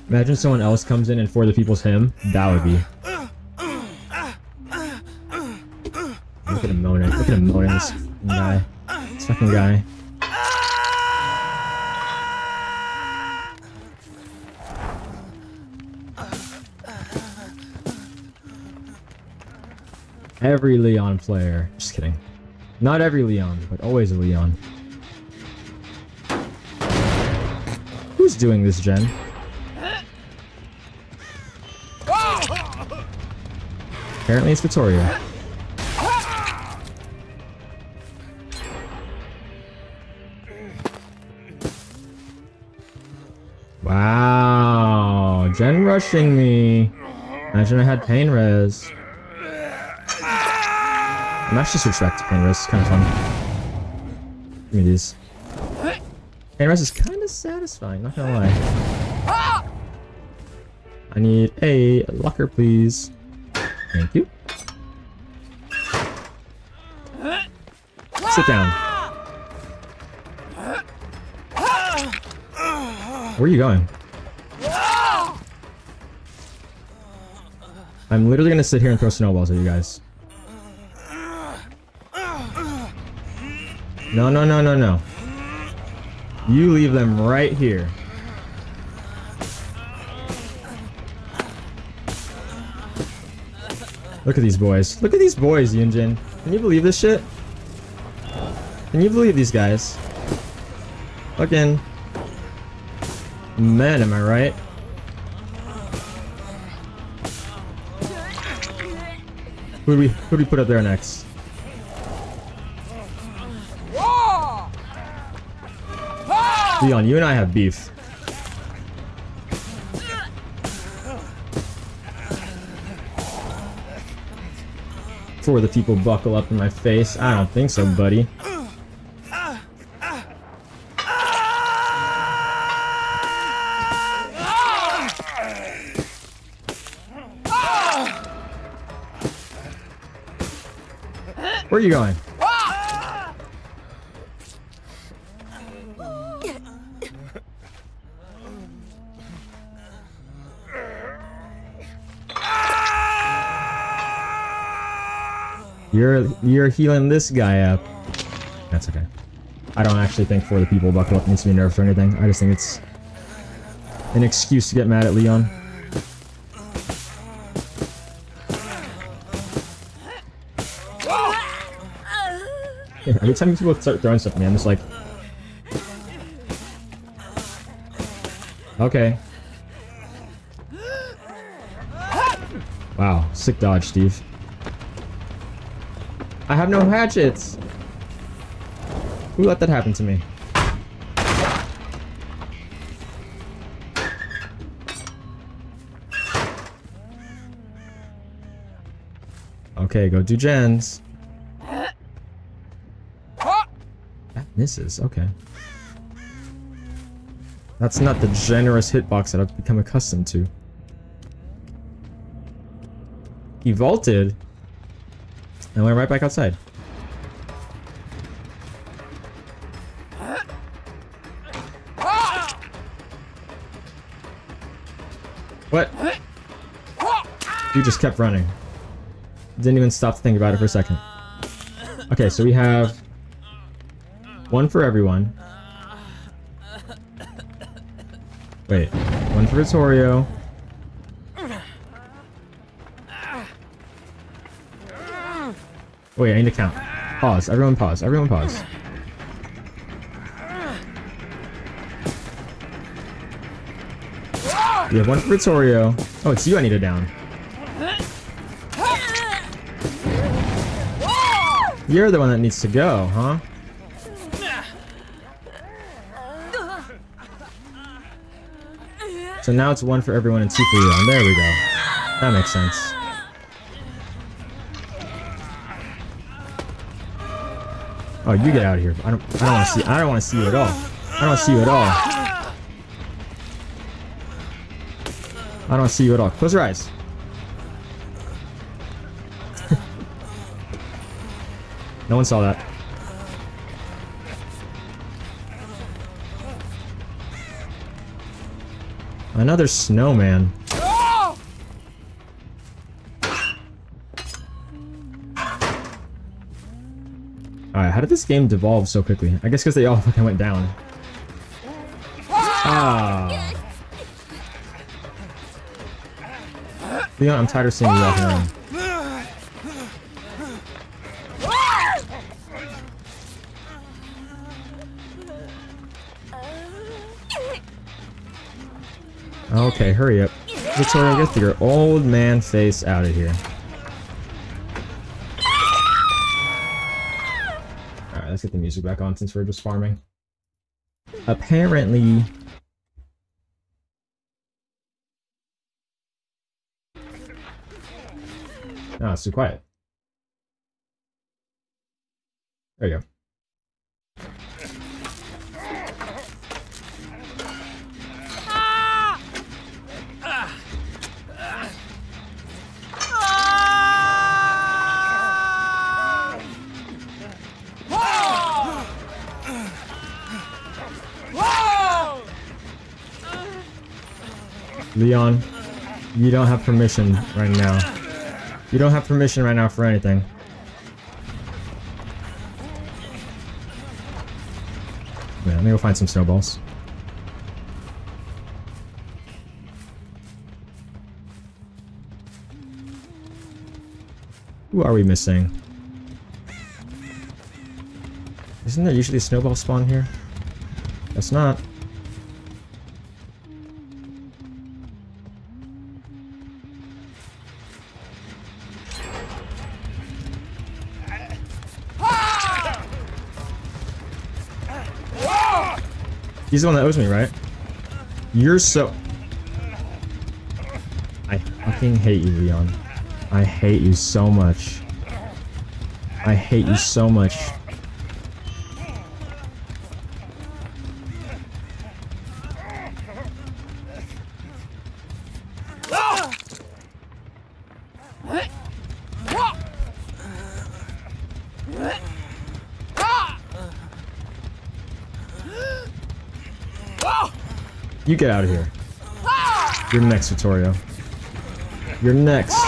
Speaker 1: Imagine someone else comes in and for the people's hymn. That would be. Look at him at him guy. Fucking guy. Every Leon player. Just kidding. Not every Leon, but always a Leon. Who's doing this, gen? Apparently it's Victoria. Gen rushing me. Imagine I had pain res. I'm actually switch back to pain res. It's kind of fun. Give me these. Pain res is kind of satisfying, not gonna lie. I need a locker, please. Thank you. Sit down. Where are you going? I'm literally gonna sit here and throw snowballs at you guys. No, no, no, no, no. You leave them right here. Look at these boys. Look at these boys, Yunjin. Can you believe this shit? Can you believe these guys? Fucking men, am I right? Who do we who do we put up there next? Leon, you and I have beef. Before the people buckle up in my face. I don't think so, buddy. Are you going? You're you're healing this guy up. That's okay. I don't actually think for the people buckle up needs to be nerfed or anything. I just think it's an excuse to get mad at Leon. Every time people start throwing stuff at me, I'm just like... Okay. Wow, sick dodge, Steve. I have no hatchets! Who let that happen to me? Okay, go do gens. Misses, okay. That's not the generous hitbox that I've become accustomed to. He vaulted and went right back outside. What? You just kept running. Didn't even stop to think about it for a second. Okay, so we have one for everyone. Wait, one for Vittorio. Wait, I need to count. Pause. Everyone pause. Everyone pause. We have one for Vittorio. Oh, it's you I need to down. You're the one that needs to go, huh? So now it's one for everyone and two for Leon. There we go. That makes sense. Oh, you get out of here. I don't I don't want to see I don't want to see you at all. I don't see you at all. I don't see you at all. Close your eyes. no one saw that. Another snowman. Alright, how did this game devolve so quickly? I guess because they all fucking went down. Ah. Leon, I'm tired of seeing you walking around. Okay, hurry up. Vittorio, get your old man face out of here. Alright, let's get the music back on since we're just farming. Apparently... Oh, it's too quiet. There you go. Leon, you don't have permission right now. You don't have permission right now for anything. Yeah, let me go find some snowballs. Who are we missing? Isn't there usually a snowball spawn here? That's not. He's the one that owes me, right? You're so... I fucking hate you, Leon. I hate you so much. I hate you so much. Get out of here. You're next, Vittorio. You're next.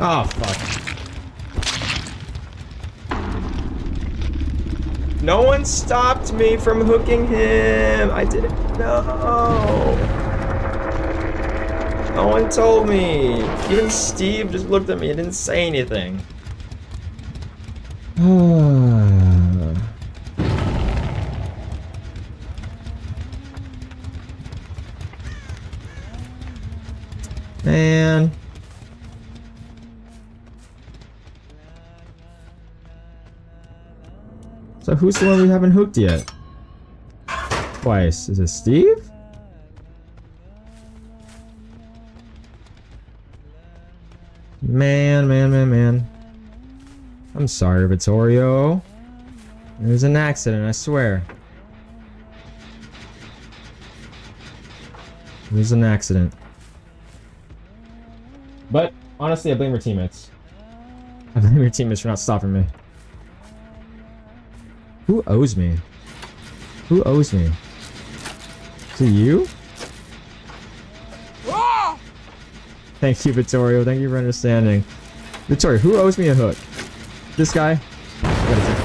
Speaker 1: oh, fuck. No one stopped me from hooking him. I didn't know. No one told me. Even Steve just looked at me and didn't say anything. Man. So who's the one we haven't hooked yet? Twice. Is it Steve? Sorry, Vittorio. It was an accident, I swear. It was an accident. But, honestly, I blame your teammates. I blame your teammates for not stopping me. Who owes me? Who owes me? To you? Thank you, Vittorio. Thank you for understanding. Vittorio, who owes me a hook? This guy? What is it?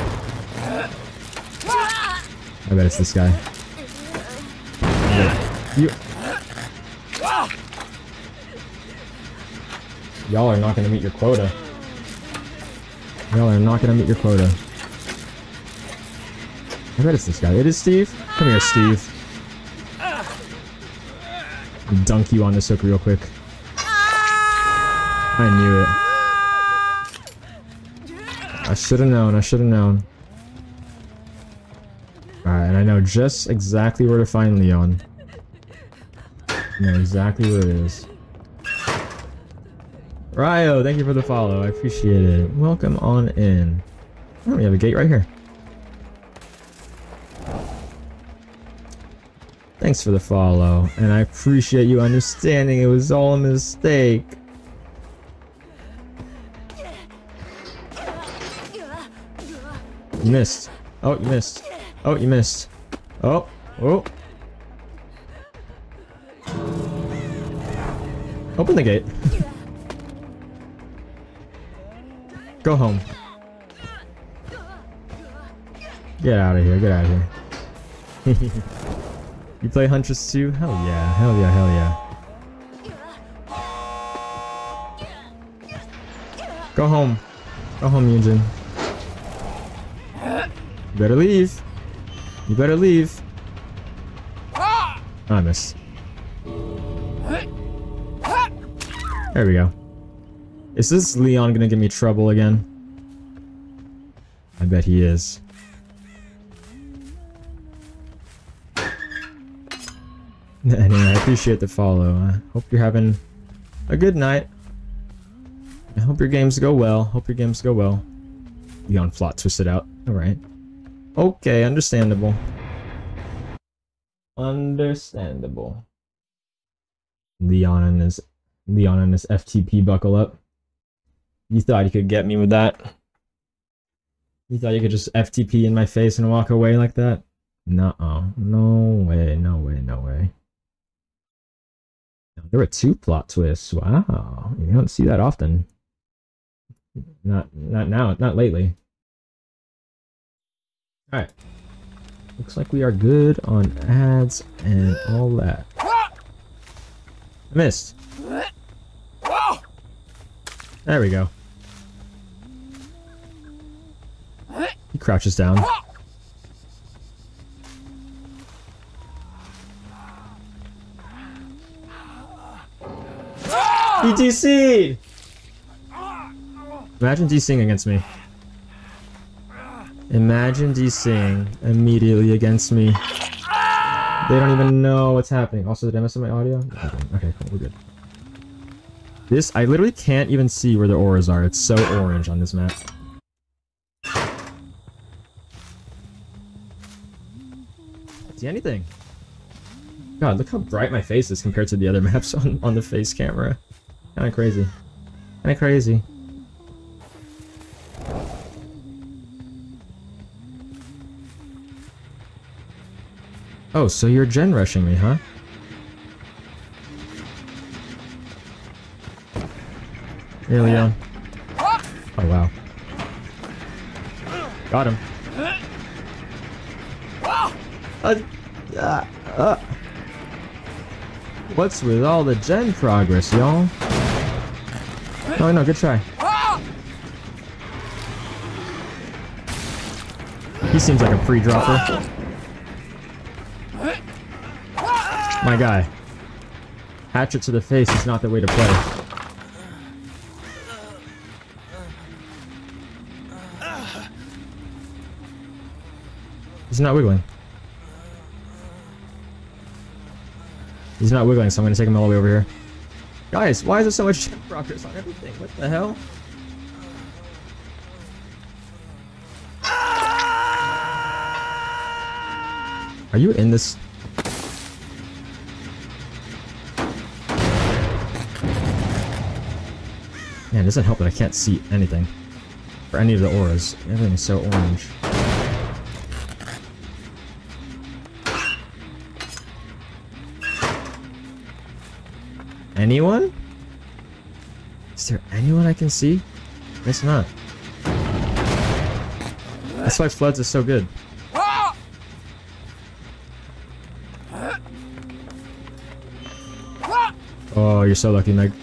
Speaker 1: I bet it's this guy. You. Y'all are not gonna meet your quota. Y'all are not gonna meet your quota. I bet it's this guy. It is Steve. Come here, Steve. Dunk you on this hook real quick. I knew it. I should have known. I should have known. Alright, and I know just exactly where to find Leon. I know exactly where it is. Ryo, thank you for the follow. I appreciate it. Welcome on in. Oh, we have a gate right here. Thanks for the follow, and I appreciate you understanding it was all a mistake. You missed. Oh, you missed. Oh, you missed. Oh, oh. Open the gate. Go home. Get out of here, get out of here. you play Huntress too? Hell yeah, hell yeah, hell yeah. Go home. Go home, Yunjin. You better leave. You better leave. Oh, I missed. There we go. Is this Leon gonna give me trouble again? I bet he is. anyway, I appreciate the follow. I hope you're having a good night. I hope your games go well. Hope your games go well. Leon plot twisted out. Alright. Okay, understandable. Understandable. Leon and his Leon and his FTP buckle up. You thought you could get me with that? You thought you could just FTP in my face and walk away like that? No, -uh. no way, no way, no way. There were two plot twists. Wow, you don't see that often. Not, not now, not lately. Alright. Looks like we are good on ads and all that. I missed. There we go. He crouches down. He DC'd! Imagine DCing against me. Imagine DCing immediately against me. They don't even know what's happening. Also, did I mess up my audio? Okay, cool, we're good. This, I literally can't even see where the auras are. It's so orange on this map. See anything? God, look how bright my face is compared to the other maps on, on the face camera. Kinda crazy. Kinda crazy. Oh, so you're gen rushing me, huh? Here, Leon. Oh, wow. Got him. Uh, uh, uh. What's with all the gen progress, y'all? Oh, no, good try. He seems like a pre-dropper. My guy. Hatchet to the face is not the way to play. He's not wiggling. He's not wiggling, so I'm gonna take him all the way over here. Guys, why is there so much progress on everything? What the hell? Are you in this? Man, it doesn't help that I can't see anything. For any of the auras. Everything is so orange. Anyone? Is there anyone I can see? Guess not. That's why Floods is so good. Oh, you're so lucky, Meg.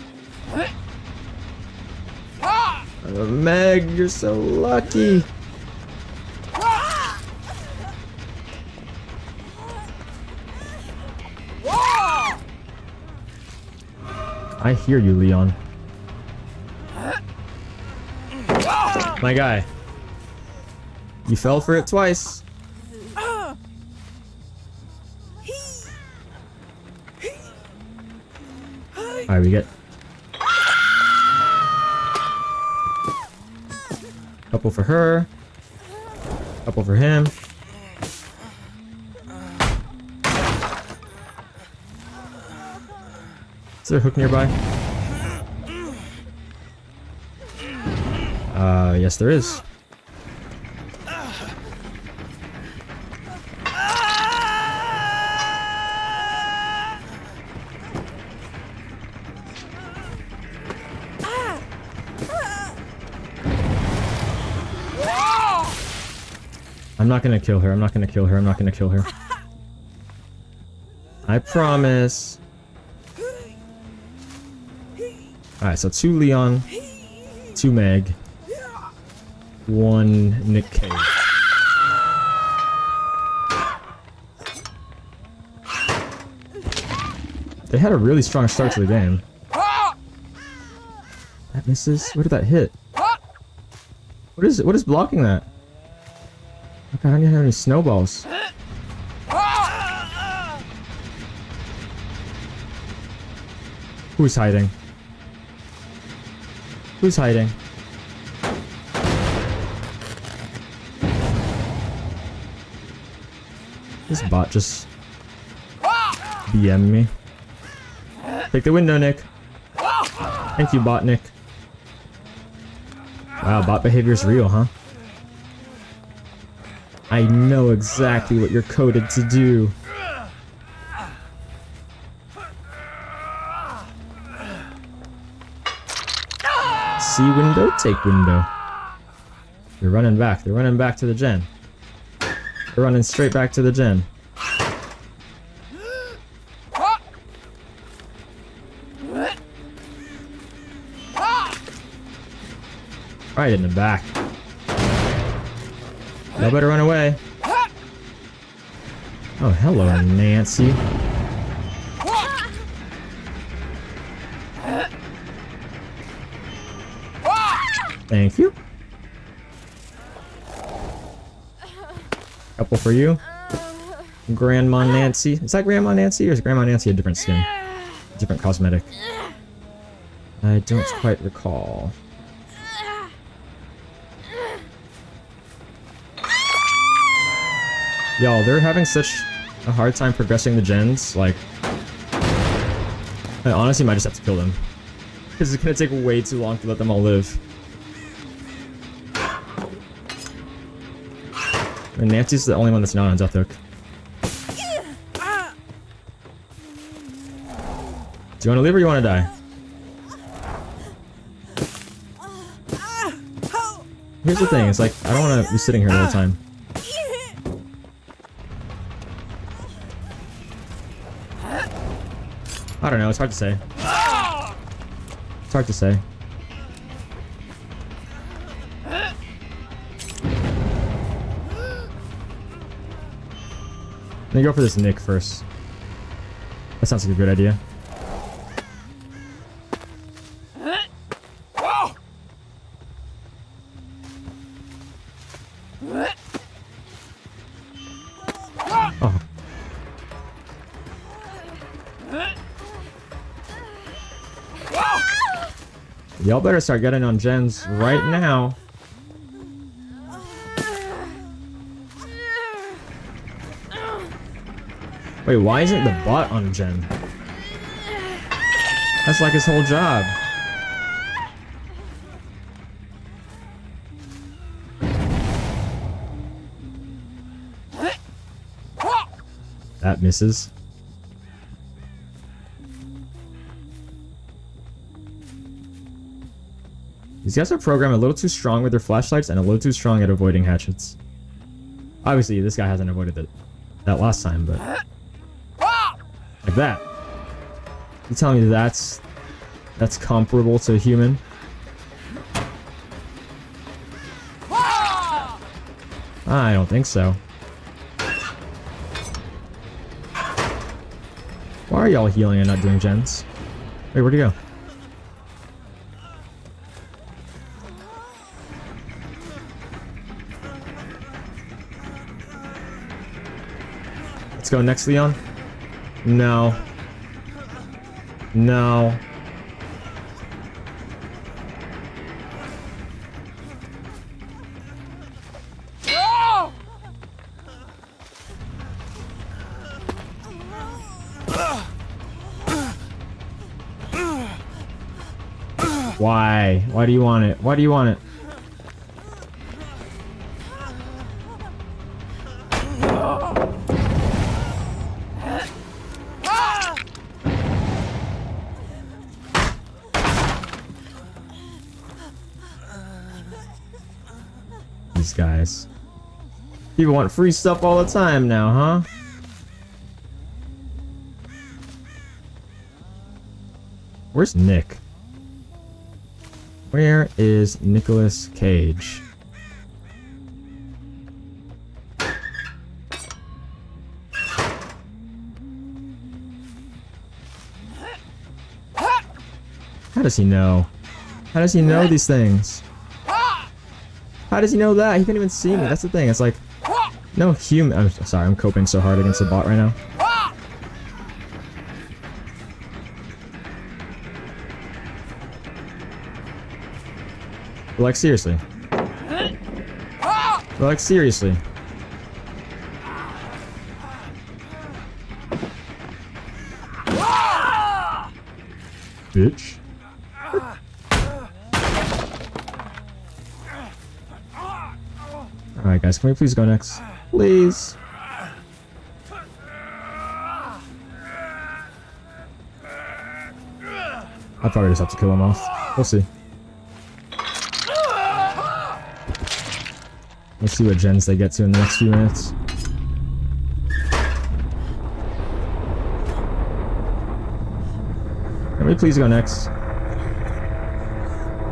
Speaker 1: Uh, Meg, you're so lucky. I hear you, Leon. My guy. You fell for it twice. Alright, we get... Couple for her. Couple for him. Is there a hook nearby? Uh, yes there is. Not gonna kill her, I'm not gonna kill her, I'm not gonna kill her. I promise. Alright, so two Leon, two Meg, one Nick Cage. They had a really strong start to the game. That misses? Where did that hit? What is it? What is blocking that? I don't even have any snowballs. Who's hiding? Who's hiding? This bot just BM me. Take the window, Nick. Thank you, bot Nick. Wow, bot behavior's real, huh? I know exactly what you're coded to do. See window, take window. They're running back. They're running back to the gen. They're running straight back to the gen. Right in the back. Y'all better run away. Oh, hello, Nancy. Thank you. Couple for you. Grandma Nancy. Is that Grandma Nancy or is Grandma Nancy a different skin? Different cosmetic. I don't quite recall. Y'all, they're having such a hard time progressing the gens, like... I honestly might just have to kill them. Because it's gonna take way too long to let them all live. And Nancy's the only one that's not on Death Hook. Do you want to live or you want to die? Here's the thing, it's like, I don't want to be sitting here all the time. Know, it's hard to say. It's hard to say. Let me go for this Nick first. That sounds like a good idea. Y'all better start getting on gens right now. Wait, why isn't the bot on gen? That's like his whole job. That misses. These guys are programmed a little too strong with their flashlights and a little too strong at avoiding hatchets. Obviously, this guy hasn't avoided it that last time, but... Like that. You telling me that's... That's comparable to a human? I don't think so. Why are y'all healing and not doing gens? Wait, where'd he go? Go next, Leon. No. No. Why? Why do you want it? Why do you want it? People want free stuff all the time now, huh? Where's Nick? Where is Nicolas Cage? How does he know? How does he know these things? How does he know that? He can't even see me. That's the thing. It's like, no human. I'm sorry. I'm coping so hard against the bot right now. Like, seriously. Like, seriously. Bitch. Alright guys, can we please go next? Please. I probably just have to kill him off. We'll see. Let's see what gens they get to in the next few minutes. Can we please go next?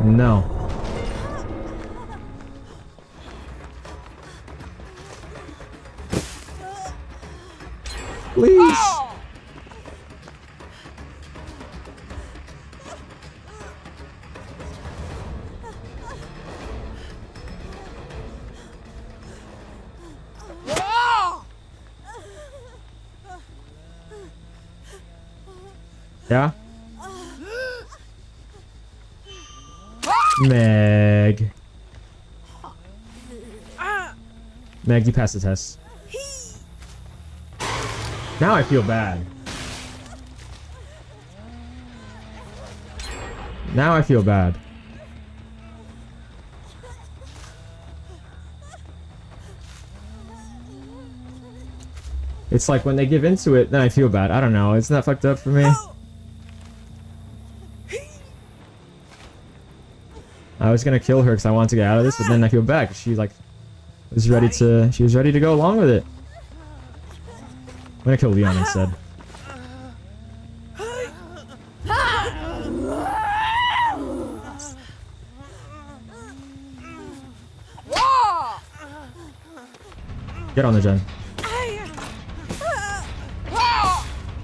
Speaker 1: No. Meg, you passed the test. Now I feel bad. Now I feel bad. It's like when they give into it, then I feel bad. I don't know. Isn't that fucked up for me? I was gonna kill her because I wanted to get out of this, but then I feel bad. She like was ready to. She was ready to go along with it. I'm gonna kill Leon instead. Get on the gen.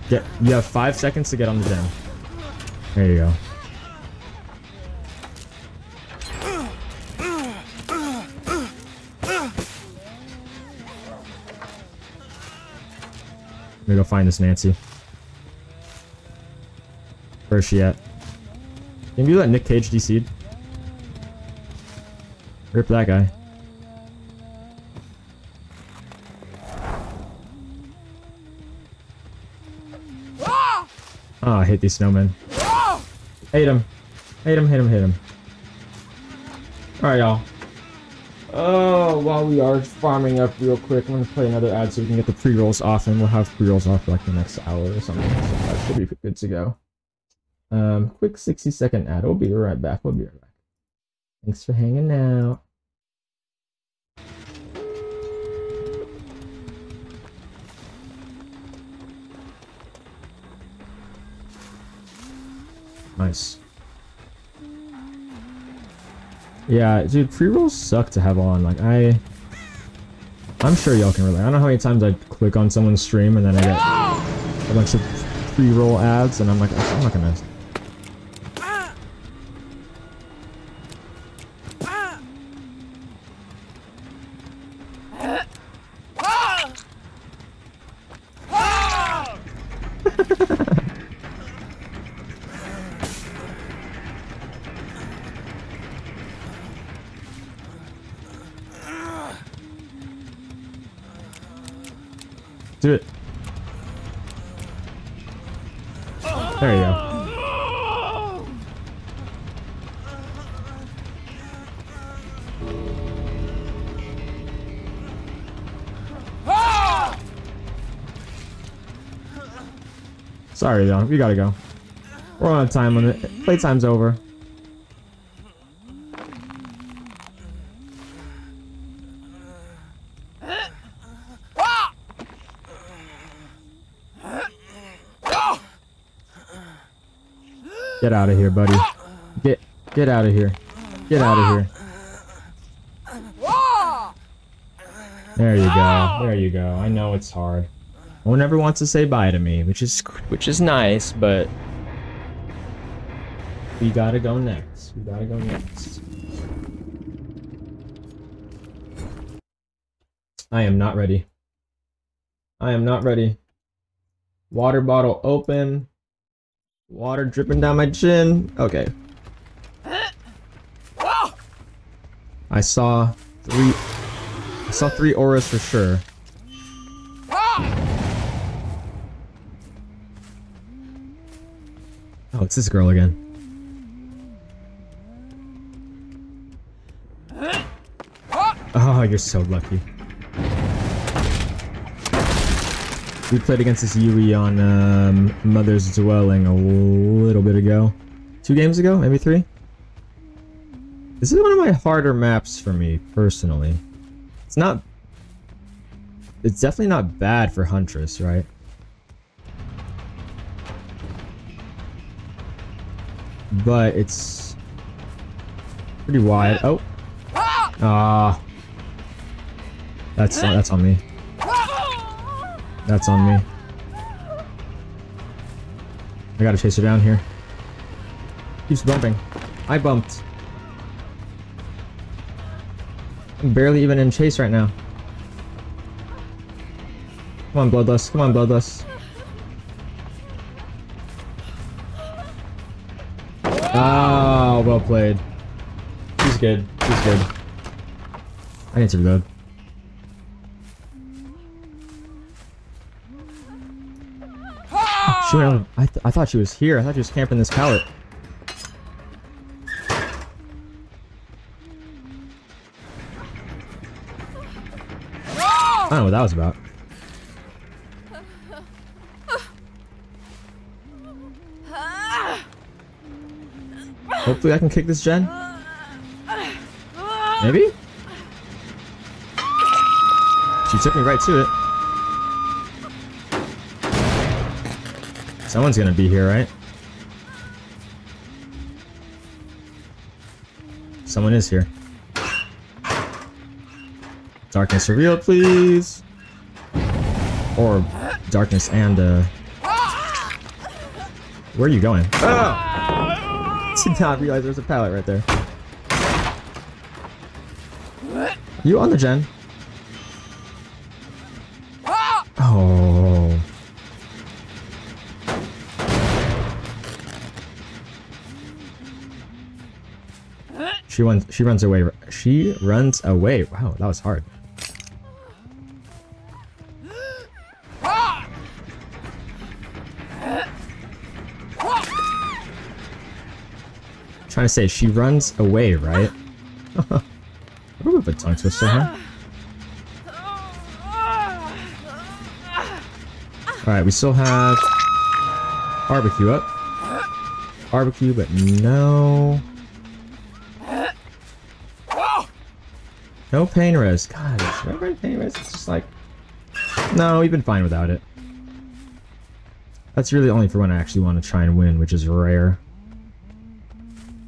Speaker 1: Get. You have five seconds to get on the gen. There you go. I'm gonna go find this Nancy. Where's she at? Can you let Nick Cage DC'd? Rip that guy. Oh, I hate these snowmen. Hate him. Hate him, hate him, hate him. Alright, y'all. Oh, while we are farming up real quick, I'm gonna play another ad so we can get the pre-rolls off, and we'll have pre-rolls off for like the next hour or something. So that should be good to go. Um, quick 60 second ad. We'll be right back. We'll be right back. Thanks for hanging out. Nice. Yeah, dude, pre-rolls suck to have on. Like, I... I'm sure y'all can relate. I don't know how many times I click on someone's stream and then I get a bunch of pre-roll ads and I'm like, I'm not gonna... Sorry. We gotta go. We're on a time limit. Playtime's over. Get out of here, buddy. Get get out of here. Get out of here. There you go. There you go. I know it's hard. No one ever wants to say bye to me, which is which is nice, but we gotta go next. We gotta go next. I am not ready. I am not ready. Water bottle open. Water dripping down my chin. Okay. I saw three. I saw three auras for sure. This girl again. Oh, you're so lucky. We played against this Yui on um, Mother's Dwelling a little bit ago. Two games ago? Maybe three? This is one of my harder maps for me, personally. It's not... It's definitely not bad for Huntress, right? But it's... Pretty wide. Oh! Ah. That's, that's on me. That's on me. I gotta chase her down here. Keeps bumping. I bumped. I'm barely even in chase right now. Come on, Bloodlust. Come on, Bloodlust. Well played. She's good. She's good. I need to reload. She went I, th I thought she was here. I thought she was camping this pallet. I don't know what that was about. Hopefully I can kick this gen. Maybe? She took me right to it. Someone's gonna be here, right? Someone is here. Darkness revealed, please. Or darkness and uh. Where are you going? Oh! Did not realize there's a pallet right there. You on the gen? Oh. She runs. She runs away. She runs away. Wow, that was hard. Trying to say she runs away, right? Ooh, a tongue twister, huh? Alright, we still have barbecue up. Barbecue, but no. No pain res. God, is pain res? It's just like... No, we've been fine without it. That's really only for when I actually want to try and win, which is rare.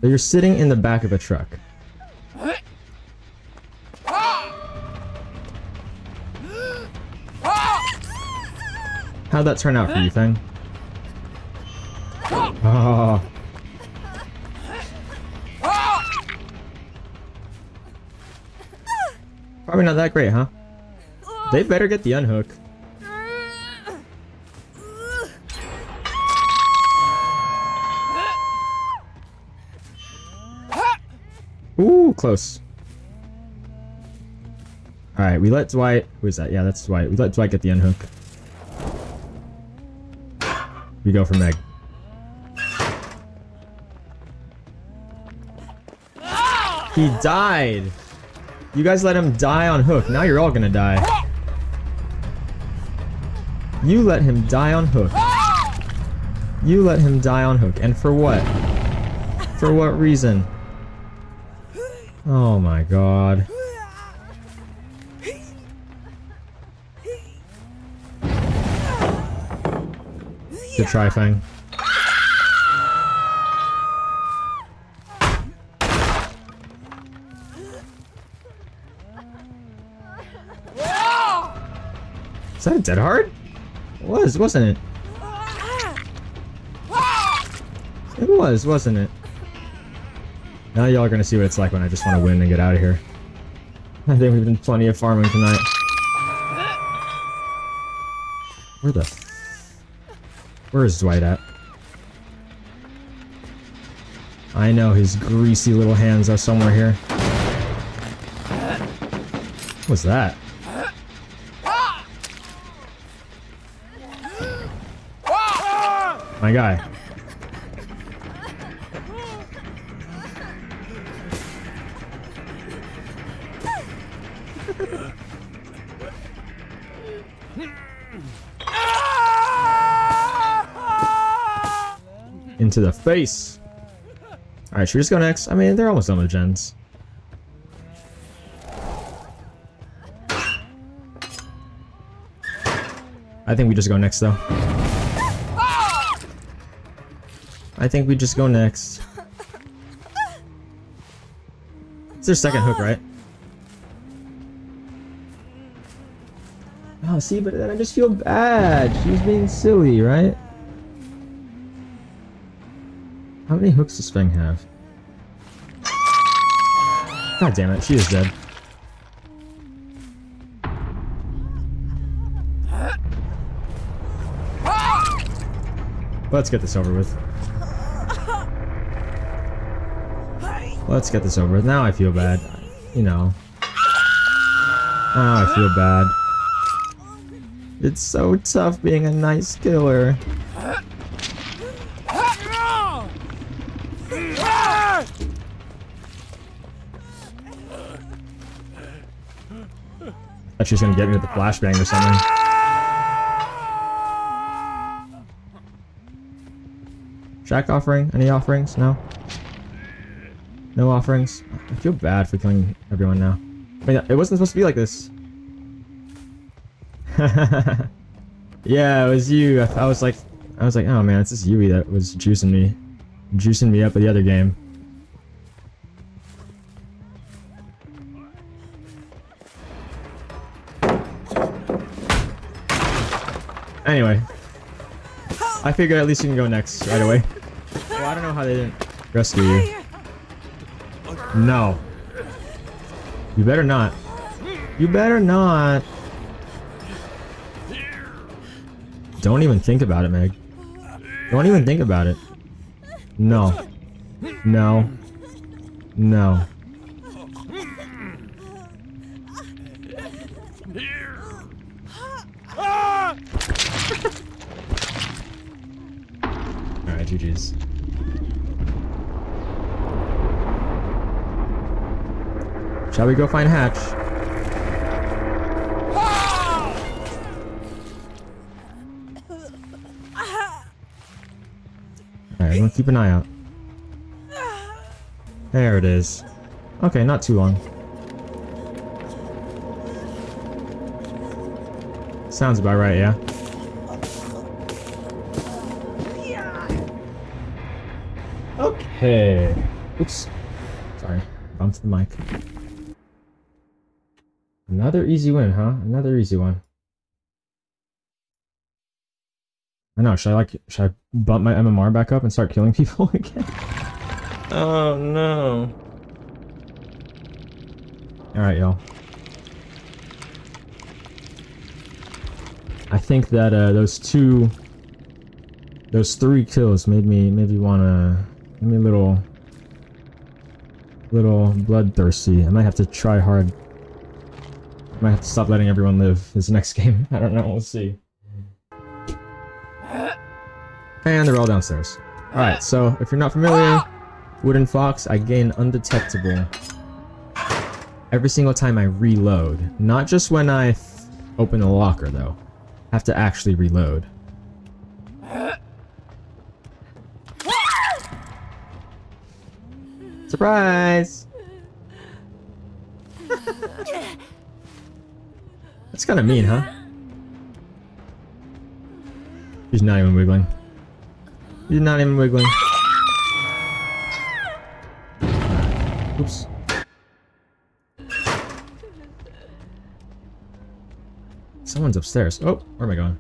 Speaker 1: So you're sitting in the back of a truck. How'd that turn out for you, Thing? Oh. Probably not that great, huh? They better get the unhook. Close. Alright, we let Dwight... Who is that? Yeah, that's Dwight. We let Dwight get the unhook. We go for Meg. He died! You guys let him die on hook. Now you're all gonna die. You let him die on hook. You let him die on hook. And for what? For what reason? Oh my god. Good try, Feng. Is that a dead hard? It was, wasn't it? It was, wasn't it? Now y'all are gonna see what it's like when I just want to win and get out of here. I think we've done plenty of farming tonight. Where the... Where is Dwight at? I know his greasy little hands are somewhere here. What's that? My guy. Into the face. Alright, should we just go next? I mean, they're almost done with gens. I think we just go next, though. I think we just go next. It's their second hook, right? Oh, see, but then I just feel bad. She's being silly, right? Many hooks does Feng have? God damn it, she is dead. Let's get this over with. Let's get this over with. Now I feel bad. You know. Now I feel bad. It's so tough being a nice killer. She's gonna get me with the flashbang or something. Shack offering? Any offerings? No? No offerings? I feel bad for killing everyone now. I mean, it wasn't supposed to be like this. yeah, it was you. I, I, was like, I was like, oh man, it's this Yui that was juicing me, juicing me up with the other game. Anyway, I figured at least you can go next right away. Well, I don't know how they didn't rescue you. No. You better not. You better not. Don't even think about it, Meg. Don't even think about it. No. No. No. Alright, GG's. Shall we go find Hatch? Alright, keep an eye out. There it is. Okay, not too long. Sounds about right, yeah? Okay. Oops. Sorry. Bumped the mic. Another easy win, huh? Another easy one. I know, should I like, should I bump my MMR back up and start killing people again? oh no. Alright, y'all. I think that uh, those two, those three kills made me, maybe wanna, made me a little, little bloodthirsty. I might have to try hard. Might have to stop letting everyone live this next game. I don't know, we'll see. And they're all downstairs. Alright, so if you're not familiar, Wooden Fox, I gain undetectable every single time I reload. Not just when I open the locker, though. I have to actually reload. Surprise! Kind of mean, huh? He's not even wiggling. He's not even wiggling. Oops. Someone's upstairs. Oh, where am I going?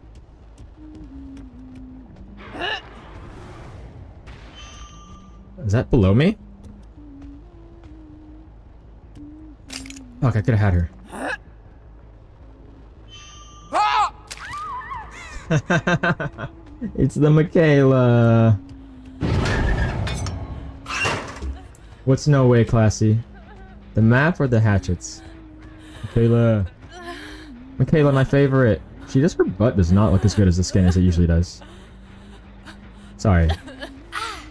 Speaker 1: Is that below me? Fuck, I could have had her. it's the Mikaela. What's no way, classy? The map or the hatchets? Mikaela. Mikaela, my favorite. She just, her butt does not look as good as the skin as it usually does. Sorry.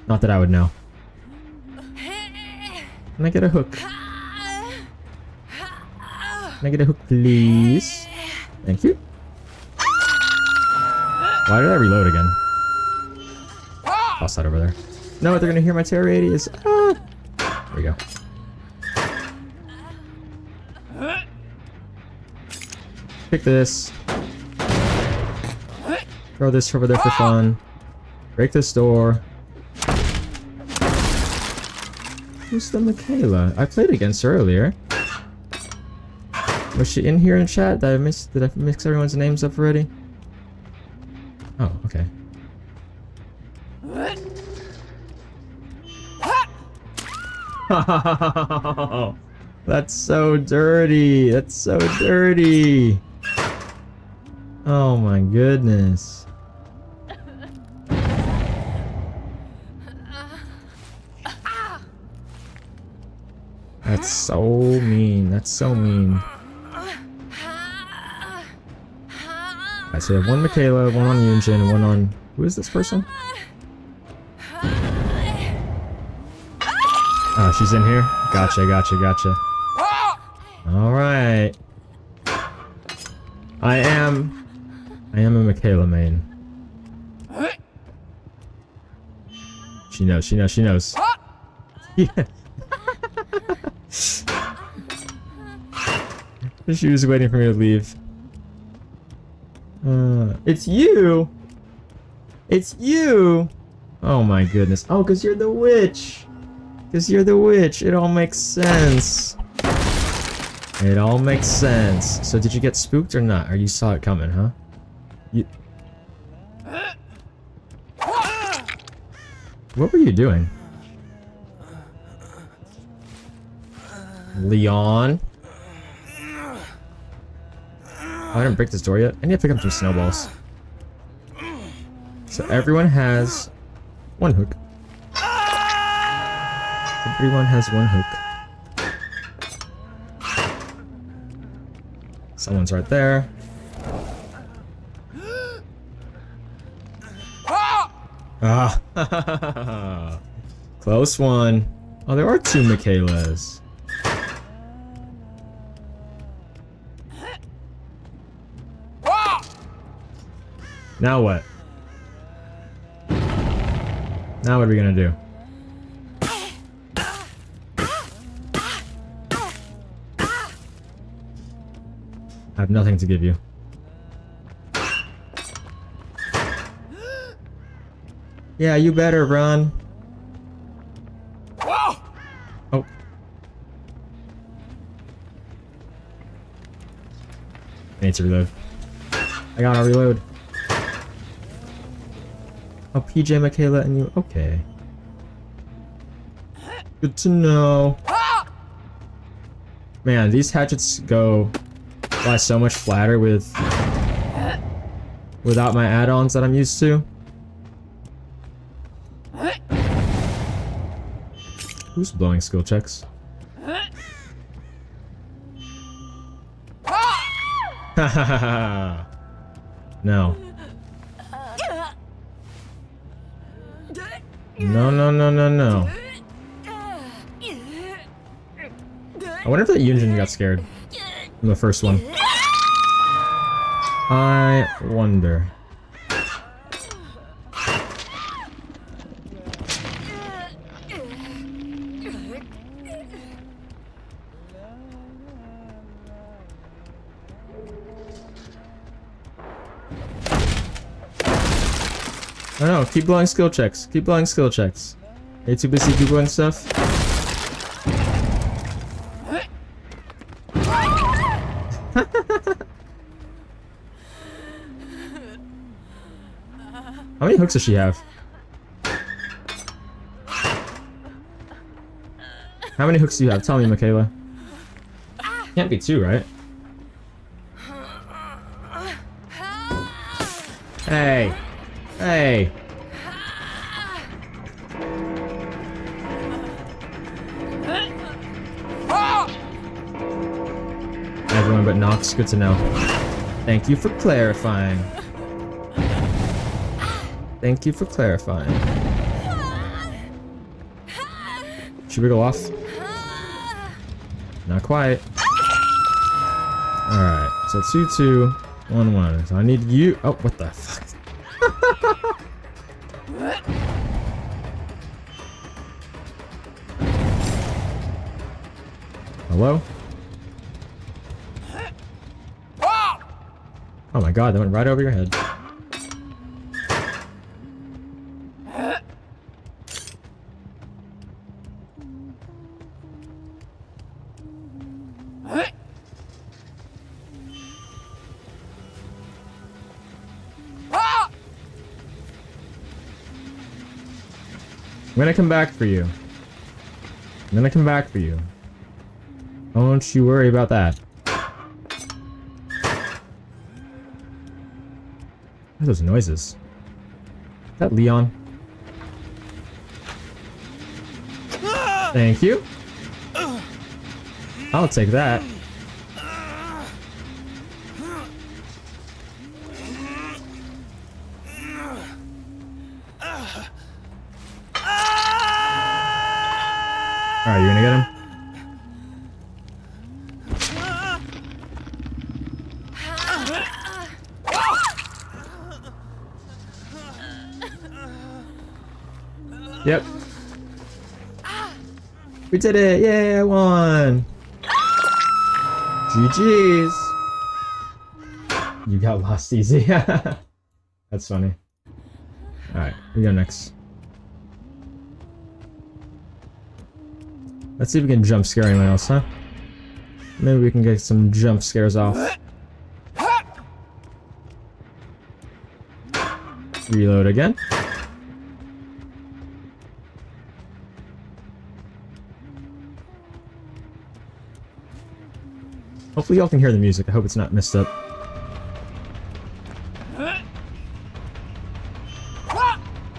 Speaker 1: Not that I would know. Can I get a hook? Can I get a hook, please? Thank you. Why did I reload again? I'll that over there. No, they're gonna hear my terror radius. Ah. There we go. Pick this. Throw this over there for fun. Break this door. Who's the Mikaela? I played against her earlier. Was she in here in chat? Did I miss did I mix everyone's names up already? Oh, okay. That's so dirty. That's so dirty. Oh my goodness. That's so mean. That's so mean. I so have one Mikaela, one on Yunjin, one on... Who is this person? Oh, she's in here? Gotcha, gotcha, gotcha. Alright. I am... I am a Mikaela main. She knows, she knows, she knows. Yeah. she was waiting for me to leave. Uh, it's you! It's you! Oh my goodness. Oh, because you're the witch! Because you're the witch. It all makes sense. It all makes sense. So did you get spooked or not? Or you saw it coming, huh? You... What were you doing? Leon? I didn't break this door yet. I need to pick up some snowballs. So everyone has one hook. Everyone has one hook. Someone's right there. Ah! Close one. Oh, there are two Mikaelas. Now what? Now what are we gonna do? I have nothing to give you. Yeah, you better run. Oh. I need to reload. I gotta reload. Oh, PJ, Mikaela, and you. Okay. Good to know. Man, these hatchets go by so much flatter with without my add-ons that I'm used to. Who's blowing skill checks? no. No, no, no, no, no. I wonder if that Yunjin got scared from the first one. I wonder. Keep blowing skill checks. Keep blowing skill checks. Are you too busy googling stuff? How many hooks does she have? How many hooks do you have? Tell me, Mikaela. Can't be two, right? Hey! Good to know. Thank you for clarifying. Thank you for clarifying. Should we go off? Not quite. Alright, so 2 2 1 1. So I need you. Oh, what the fuck? Hello? Oh my god, that went right over your head. I'm gonna come back for you. I'm gonna come back for you. Don't you worry about that. Are those noises? Is that Leon? Thank you. I'll take that. Did it! Yay, I won! GG's! You got lost easy. That's funny. Alright, we go next. Let's see if we can jump scare anyone else, huh? Maybe we can get some jump scares off. Reload again. Hopefully y'all can hear the music. I hope it's not messed up.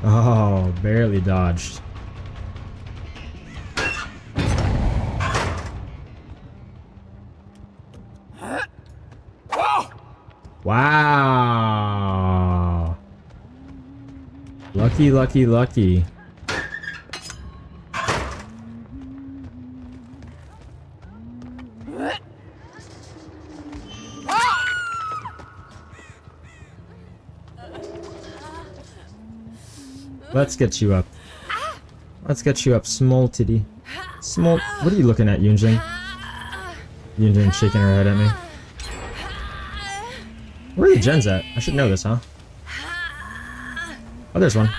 Speaker 1: Oh, barely dodged. Wow. Lucky, lucky, lucky. Let's get you up. Let's get you up, small titty. Small. What are you looking at, Yunjin? Yunjin shaking her head at me. Where are the gens at? I should know this, huh? Oh, there's one.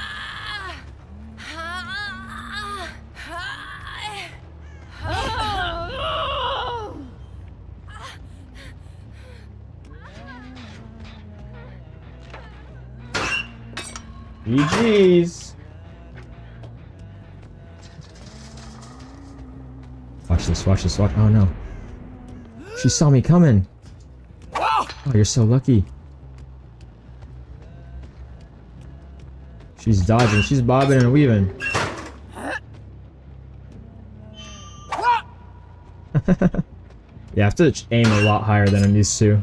Speaker 1: Watch this, watch. Oh no. She saw me coming. Oh, you're so lucky. She's dodging, she's bobbing and weaving. yeah, I have to aim a lot higher than I'm used to.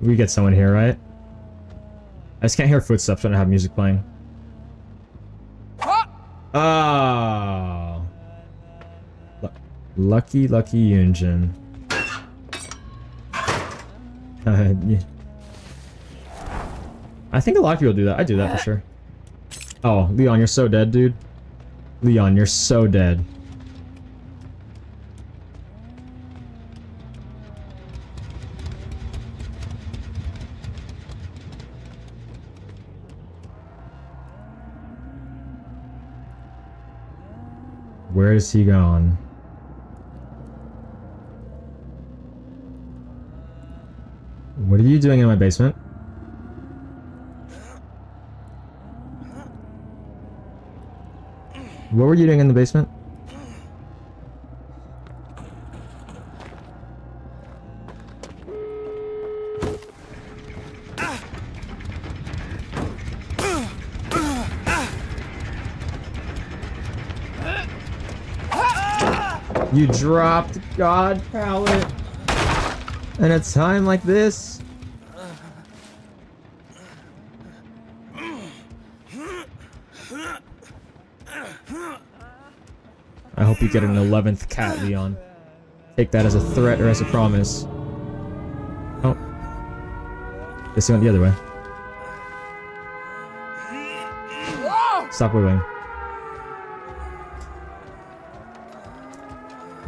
Speaker 1: We get someone here, right? I just can't hear footsteps when I have music playing. Lucky, lucky Yunjin. Uh. I think a lot of people do that. I do that for sure. Oh, Leon, you're so dead, dude. Leon, you're so dead. Where is he gone? What are you doing in my basement? What were you doing in the basement? You dropped God pallet. And a time like this? I hope you get an 11th cat, Leon. Take that as a threat or as a promise. Oh. He went the other way. Stop wiggling.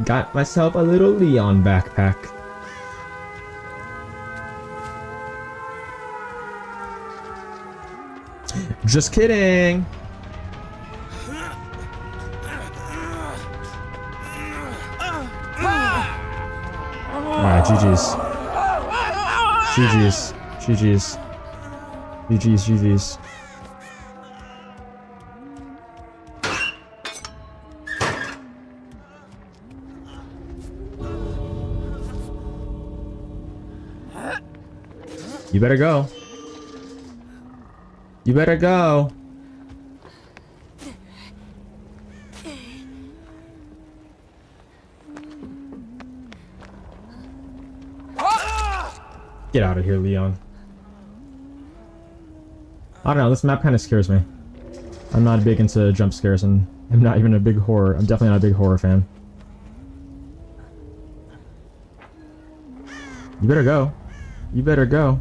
Speaker 1: Got myself a little Leon backpack. Just kidding! Alright, GG's. GG's. GG's. GG's, GG's. You better go. You better go. Get out of here, Leon. I don't know, this map kind of scares me. I'm not big into jump scares, and I'm not even a big horror. I'm definitely not a big horror fan. You better go. You better go.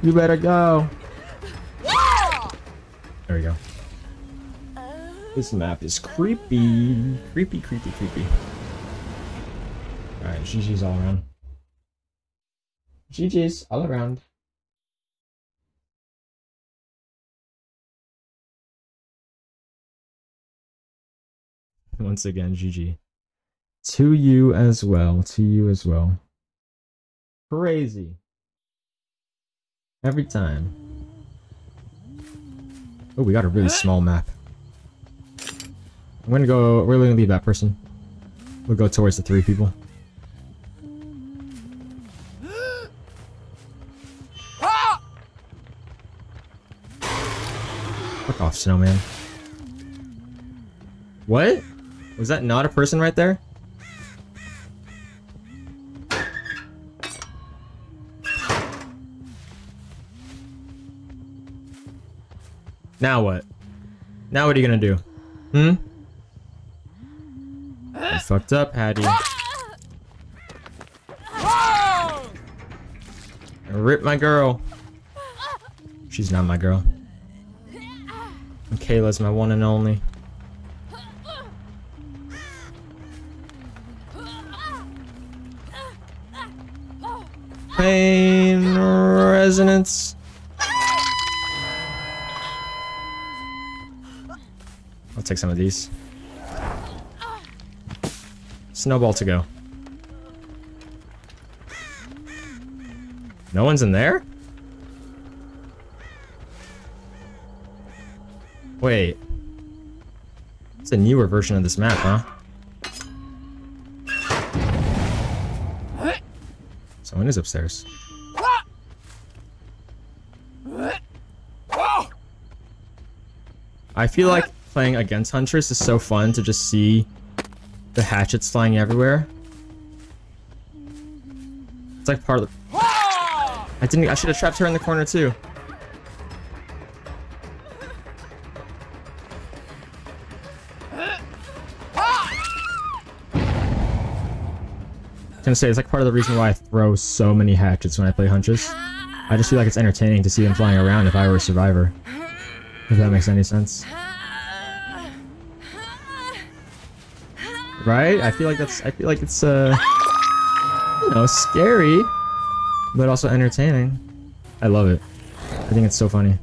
Speaker 1: You better go. There we go. This map is creepy. Creepy, creepy, creepy. Alright, GG's all around. GG's all around. Once again, GG. To you as well. To you as well. Crazy. Every time. Oh, we got a really small map. I'm gonna go, we're gonna leave that person. We'll go towards the three people. Fuck off, snowman. What? Was that not a person right there? Now what? Now what are you gonna do? Hmm? You fucked up, Haddie. Rip my girl. She's not my girl. Kayla's my one and only. Pain resonance. Take some of these. Snowball to go. No one's in there? Wait. It's a newer version of this map, huh? Someone is upstairs. I feel like playing against Huntress is so fun to just see the hatchets flying everywhere. It's like part of the... I didn't- I should have trapped her in the corner too. I was gonna say, it's like part of the reason why I throw so many hatchets when I play Huntress. I just feel like it's entertaining to see them flying around if I were a survivor. If that makes any sense. Right? I feel like that's, I feel like it's, uh, you know, scary, but also entertaining. I love it. I think it's so funny.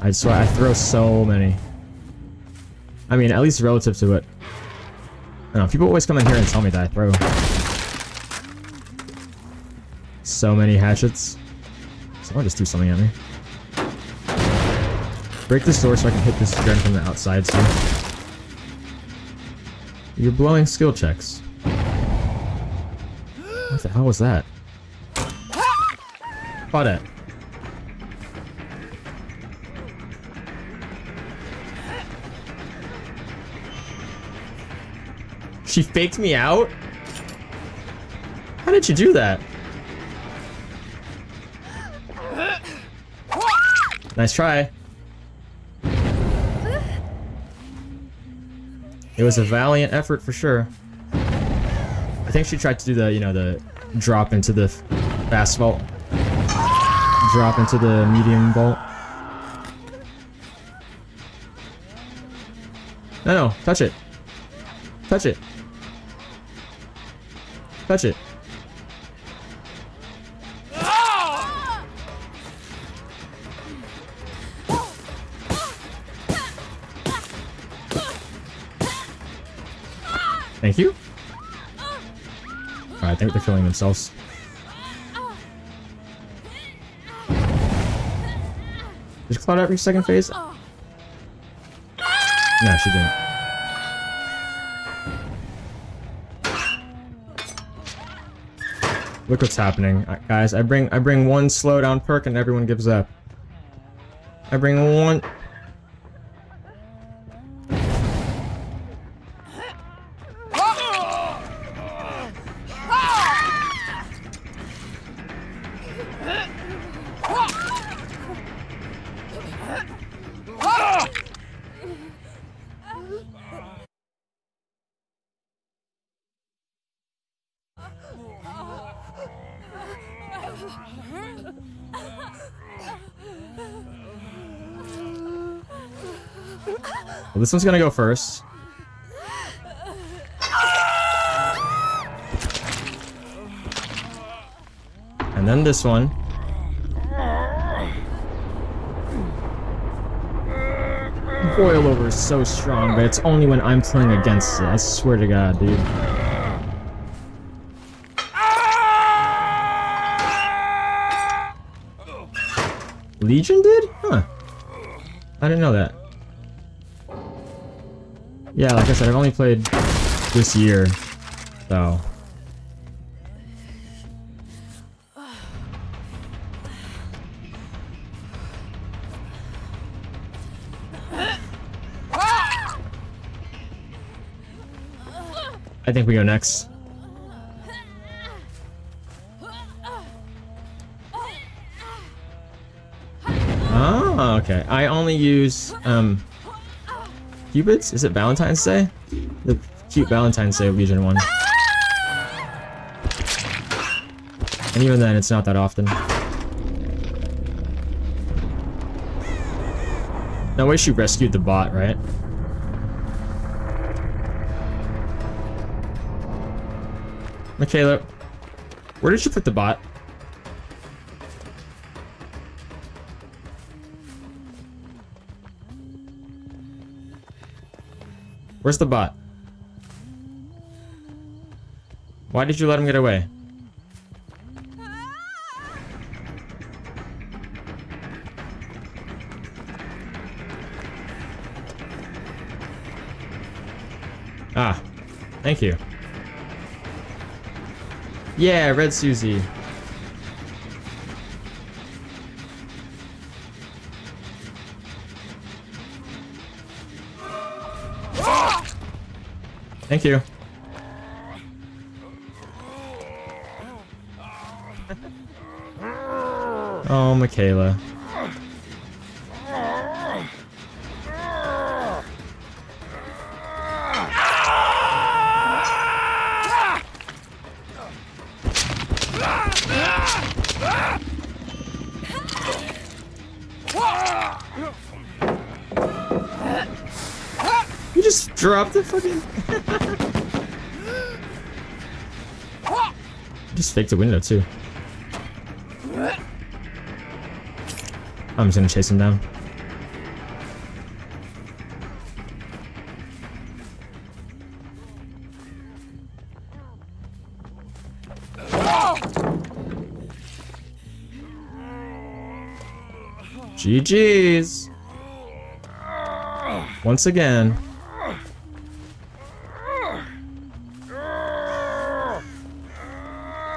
Speaker 1: I swear, I throw so many. I mean, at least relative to it. I know, people always come in here and tell me that I throw so many hatchets. Someone just threw something at me. Break this door so I can hit this gun from the outside too. You're blowing skill checks. What the hell was that? Claudette. She faked me out? How did you do that? Nice try. It was a valiant effort for sure. I think she tried to do the, you know, the drop into the fast vault. Drop into the medium vault. No, no, touch it. Touch it. Touch it. Think they're killing themselves. Did Claudette reach second phase? No, she didn't. Look what's happening, uh, guys. I bring I bring one slowdown perk and everyone gives up. I bring one. This one's gonna go first. And then this one. Boilover is so strong, but it's only when I'm playing against it. I swear to god, dude. Legion did? Huh. I didn't know that. Yeah, like I said, I've only played this year, so... I think we go next. Oh, okay. I only use um Cupids? Is it Valentine's Day? The cute Valentine's Day Legion one. And even then, it's not that often. No way she rescued the bot, right? Mikaela, where did you put the bot? Where's the bot? Why did you let him get away? Ah, thank you. Yeah, Red Susie. Thank you. oh, Mikaela. You just dropped the fucking... just faked a window too. I'm just gonna chase him down. GG's. Once again.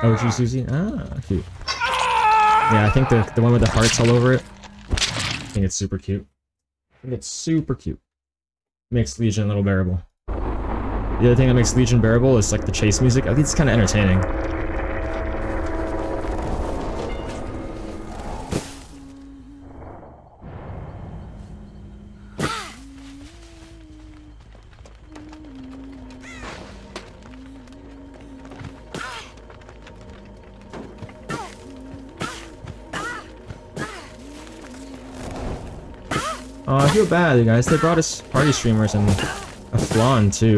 Speaker 1: Oh, she's Susie? Ah, cute. Yeah, I think the, the one with the hearts all over it. I think it's super cute. I think it's super cute. Makes Legion a little bearable. The other thing that makes Legion bearable is like the chase music. I think it's kind of entertaining. Bad, you guys. They brought us party streamers and a flan too.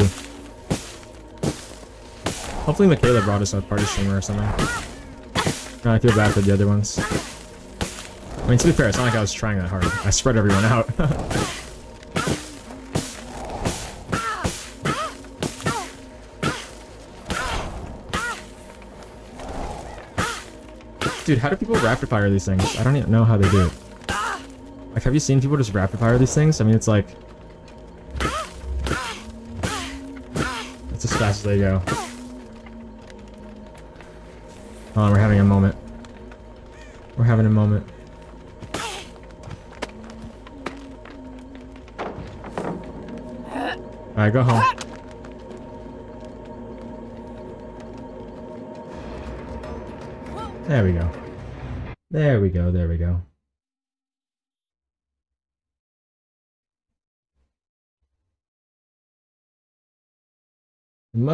Speaker 1: Hopefully Mikaela brought us a party streamer or something. No, I feel bad for the other ones. I mean, to be fair, it's not like I was trying that hard. I spread everyone out. Dude, how do people rapid fire these things? I don't even know how they do it. Have you seen people just rapid fire these things? I mean, it's like... It's as fast as they go. Hold on, we're having a moment.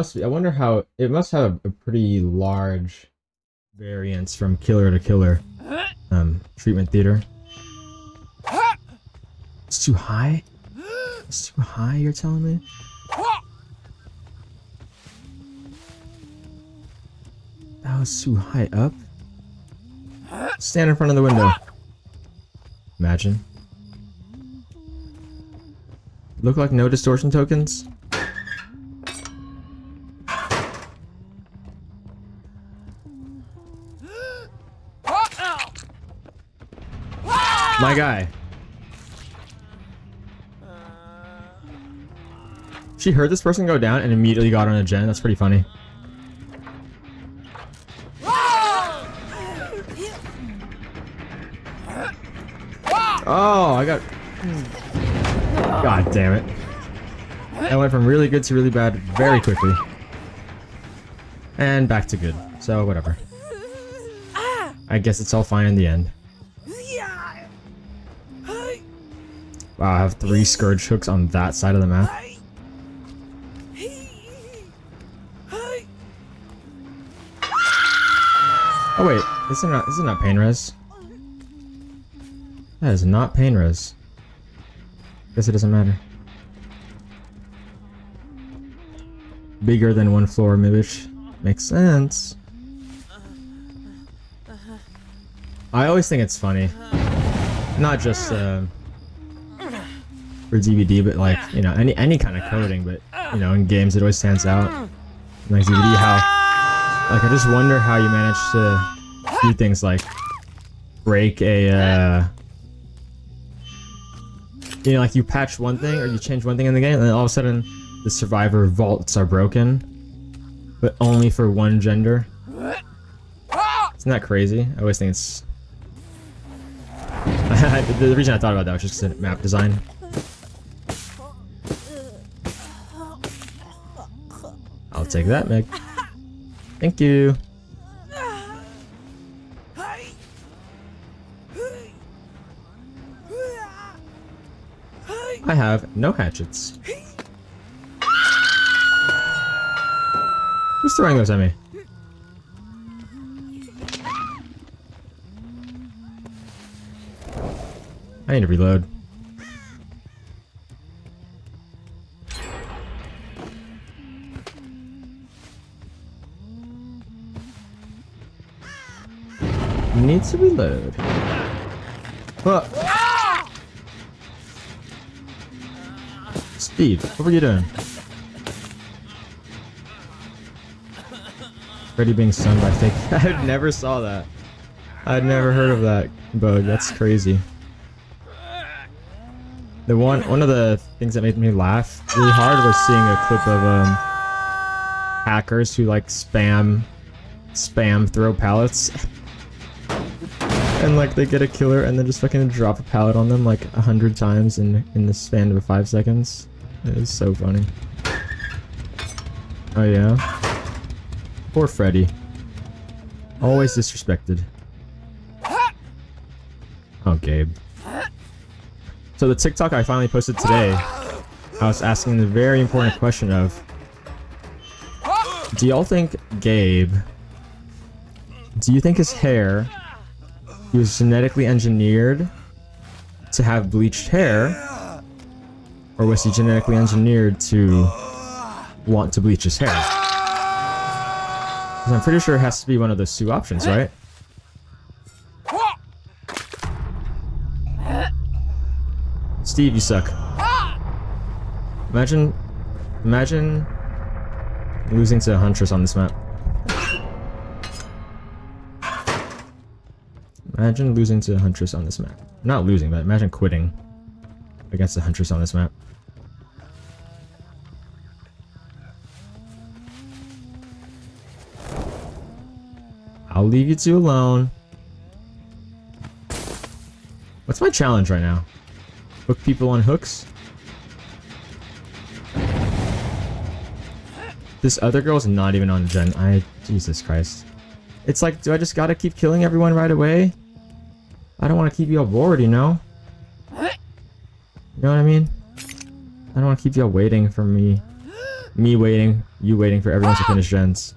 Speaker 1: Must be, I wonder how, it must have a pretty large variance from killer to killer. Um, treatment theater. It's too high? It's too high, you're telling me? That was too high up? Stand in front of the window. Imagine. Look like no distortion tokens? My ah. guy. She heard this person go down and immediately got on a gen. That's pretty funny. Oh, I got... God damn it. I went from really good to really bad very quickly. And back to good. So, whatever. I guess it's all fine in the end. Wow, I have three Scourge hooks on that side of the map. Oh wait, this is not this is not pain res. That is not pain res. Guess it doesn't matter. Bigger than one floor, which makes sense. I always think it's funny. Not just uh, for DBD, but like, you know, any any kind of coding, but you know, in games it always stands out. Like DBD, how like I just wonder how you manage to do things like break a uh, you know, like you patch one thing or you change one thing in the game, and then all of a sudden the survivor vaults are broken, but only for one gender. Isn't that crazy? I always think it's. the reason I thought about that was just the map design. Take that, Meg. Thank you. I have no hatchets. Who's throwing those at me? I need to reload. Need to reload. What? Steve, what were you doing? Freddy being stunned by fake. I never saw that. I'd never heard of that bug. That's crazy. The one one of the things that made me laugh really hard was seeing a clip of um hackers who like spam spam throw pallets. and like they get a killer and then just fucking drop a pallet on them like a hundred times in in the span of five seconds. It is so funny. Oh yeah. Poor Freddy. Always disrespected. Oh, Gabe. So the TikTok I finally posted today, I was asking the very important question of, do y'all think Gabe, do you think his hair, he was genetically engineered to have bleached hair, or was he genetically engineered to want to bleach his hair? I'm pretty sure it has to be one of those two options, right? Steve, you suck. Imagine, imagine losing to Huntress on this map. Imagine losing to Huntress on this map. Not losing, but imagine quitting against a Huntress on this map. I'll leave you two alone. What's my challenge right now? Hook people on hooks? This other girl's not even on gen. I... Jesus Christ. It's like, do I just gotta keep killing everyone right away? I don't want to keep you all bored, you know? You know what I mean? I don't want to keep y'all waiting for me. Me waiting, you waiting for everyone to finish gens.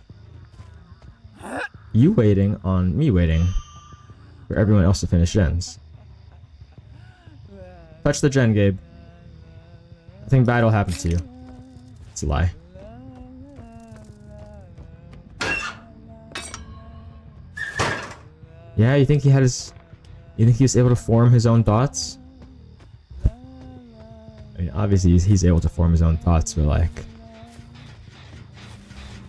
Speaker 1: You waiting on me waiting for everyone else to finish gens. Touch the gen, Gabe. I think bad will happen to you. It's a lie. Yeah, you think he had his... You think he was able to form his own thoughts? I mean, obviously he's, he's able to form his own thoughts, but like...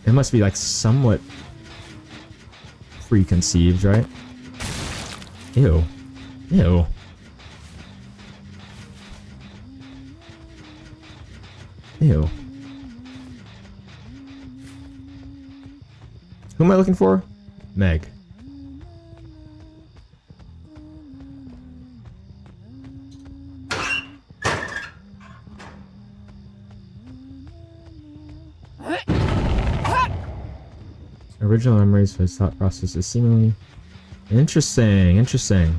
Speaker 1: It must be like somewhat preconceived, right? Ew. Ew. Ew. Who am I looking for? Meg. Original memories for his thought process is seemingly interesting. Interesting.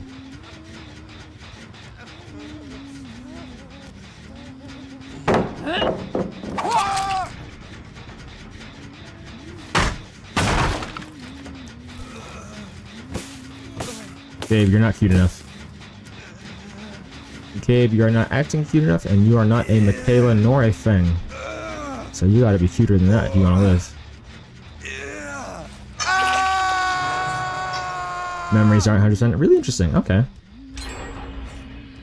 Speaker 1: Gabe, you're not cute enough. Gabe, you are not acting cute enough, and you are not a Mikaela nor a Feng. So you gotta be cuter than that if you wanna live. Memories aren't 100%. Really interesting. Okay.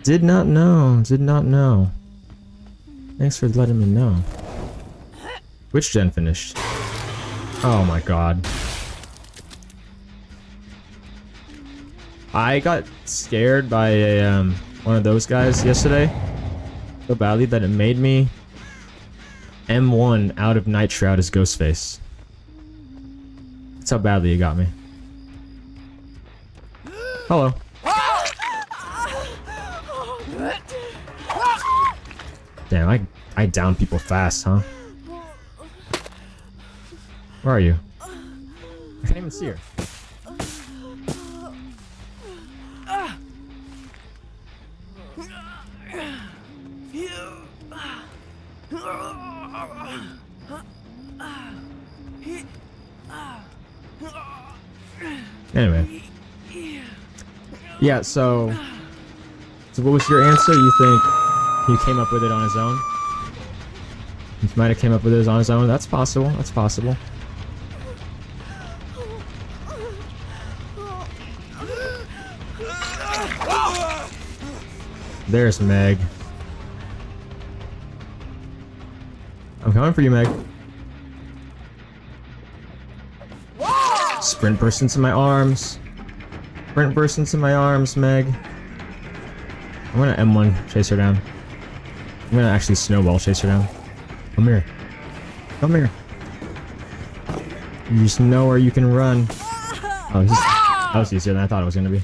Speaker 1: Did not know. Did not know. Thanks for letting me know. Which gen finished? Oh my god. I got scared by a, um, one of those guys yesterday so badly that it made me M1 out of Night Shroud as Ghostface. That's how badly it got me. Hello. Damn, I I down people fast, huh? Where are you? I can't even see her. Yeah, so... So what was your answer? You think he came up with it on his own? He might have came up with it on his own. That's possible. That's possible. There's Meg. I'm coming for you, Meg. Sprint burst into my arms. Sprint burst into my arms, Meg. I'm gonna M1 chase her down. I'm gonna actually snowball chase her down. Come here. Come here. You just know where you can run. Oh, this is, that was easier than I thought it was gonna be.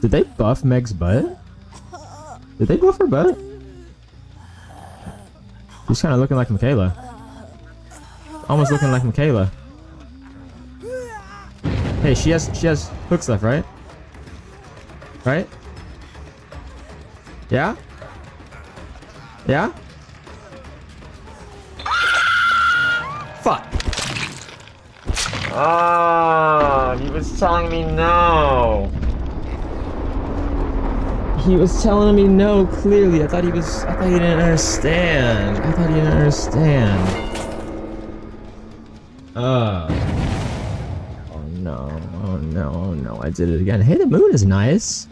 Speaker 1: Did they buff Meg's butt? Did they buff her butt? She's kind of looking like Mikaela. Almost looking like Mikaela. Hey, she has she has hooks left, right? Right? Yeah? Yeah? Fuck. Ah, he was telling me no. He was telling me no clearly. I thought he was I thought he didn't understand. I thought he didn't understand. Uh. I did it again. Hey, the moon is nice.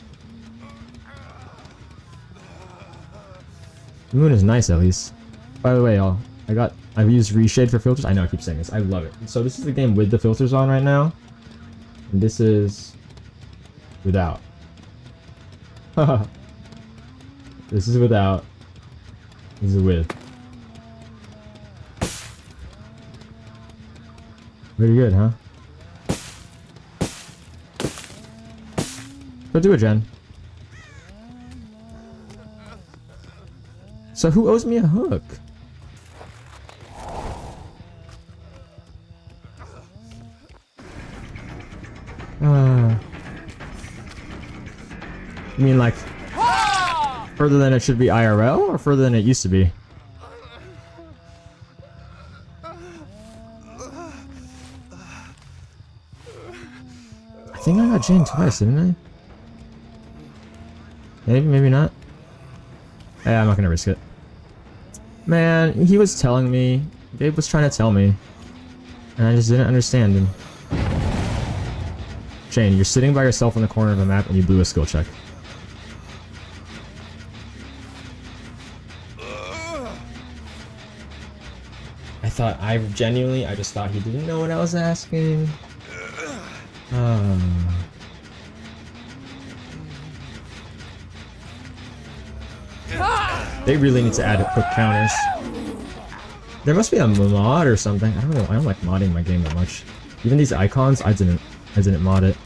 Speaker 1: The moon is nice at least. By the way, y'all, I got I've used reshade for filters. I know I keep saying this. I love it. So this is the game with the filters on right now. And this is without. this is without. This is with. Very good, huh? Go do it, Jen. So who owes me a hook? Uh, you mean like further than it should be IRL or further than it used to be? I think I got Jane twice, didn't I? Maybe, maybe not. Yeah, I'm not gonna risk it. Man, he was telling me. Gabe was trying to tell me. And I just didn't understand him. Shane, you're sitting by yourself in the corner of the map and you blew a skill check. I thought, I genuinely, I just thought he didn't know what I was asking. Um... They really need to add quick counters. There must be a mod or something. I don't know. I don't like modding my game that much. Even these icons, I didn't. I didn't mod it.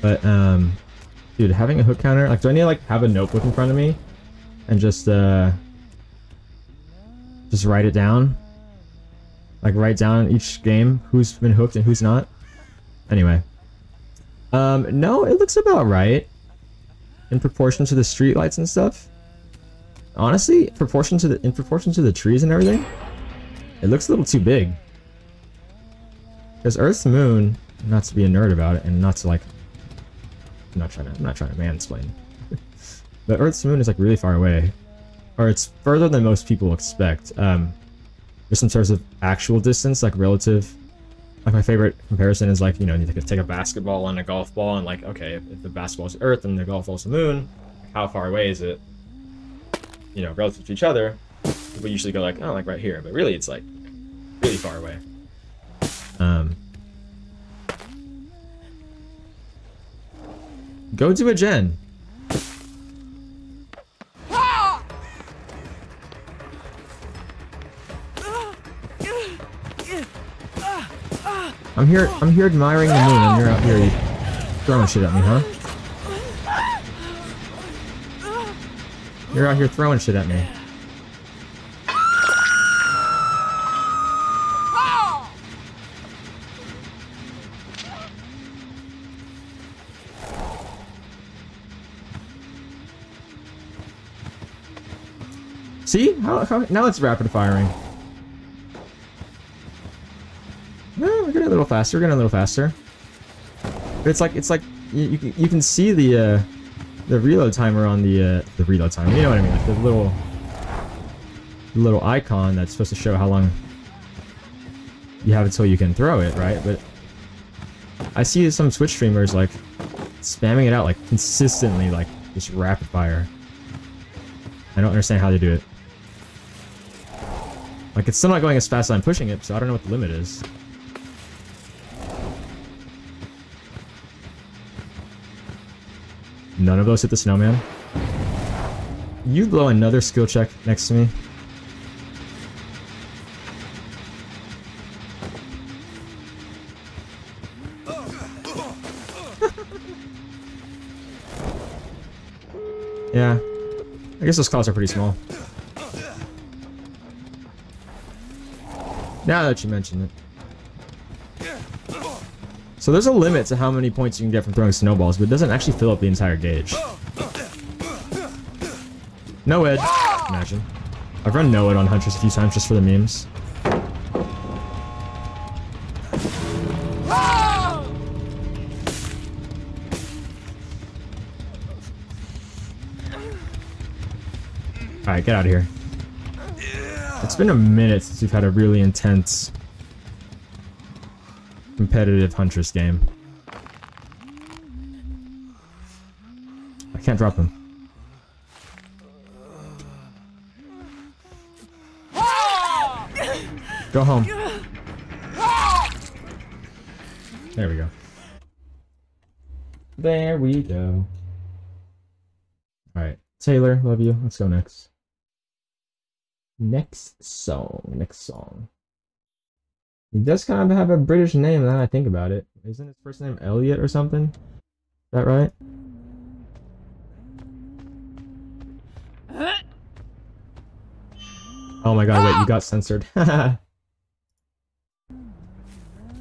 Speaker 1: But um, Dude, having a hook counter, like, do I need to, like, have a notebook in front of me? And just, uh... Just write it down? Like, write down each game, who's been hooked and who's not? Anyway. Um, no, it looks about right. In proportion to the streetlights and stuff. Honestly, proportion to the in proportion to the trees and everything, it looks a little too big. Because Earth's moon, not to be a nerd about it, and not to like I'm not trying to I'm not trying to mansplain. but Earth's moon is like really far away. Or it's further than most people expect. Um just in terms of actual distance, like relative like my favorite comparison is like, you know, you take a basketball and a golf ball and like, okay, if, the basketball is Earth and the golf ball is the moon, how far away is it? You know, relative to each other. People usually go like, oh, like right here, but really it's like really far away. Um, go do a gen. I'm here. I'm here admiring the moon, and you're out here throwing shit at me, huh? You're out here throwing shit at me. See? How, how, now it's rapid firing. Little faster. Getting a little faster. But it's like it's like you you can, you can see the uh, the reload timer on the uh, the reload timer. You know what I mean? Like the little the little icon that's supposed to show how long you have until you can throw it, right? But I see some Switch streamers like spamming it out like consistently, like just rapid fire. I don't understand how they do it. Like it's still not going as fast as I'm pushing it, so I don't know what the limit is. None of those hit the snowman. You blow another skill check next to me. yeah. I guess those calls are pretty small. Now that you mention it. So there's a limit to how many points you can get from throwing snowballs, but it doesn't actually fill up the entire gauge. NOED. Imagine. I've run NOED on Huntress a few times just for the memes. Alright, get out of here. It's been a minute since we've had a really intense competitive Huntress game. I can't drop him. Go home. There we go. There we go. Alright. Taylor, love you. Let's go next. Next song. Next song. He does kind of have a British name now I think about it. Isn't his first name Elliot or something? Is that right? Oh my god, wait, you got censored.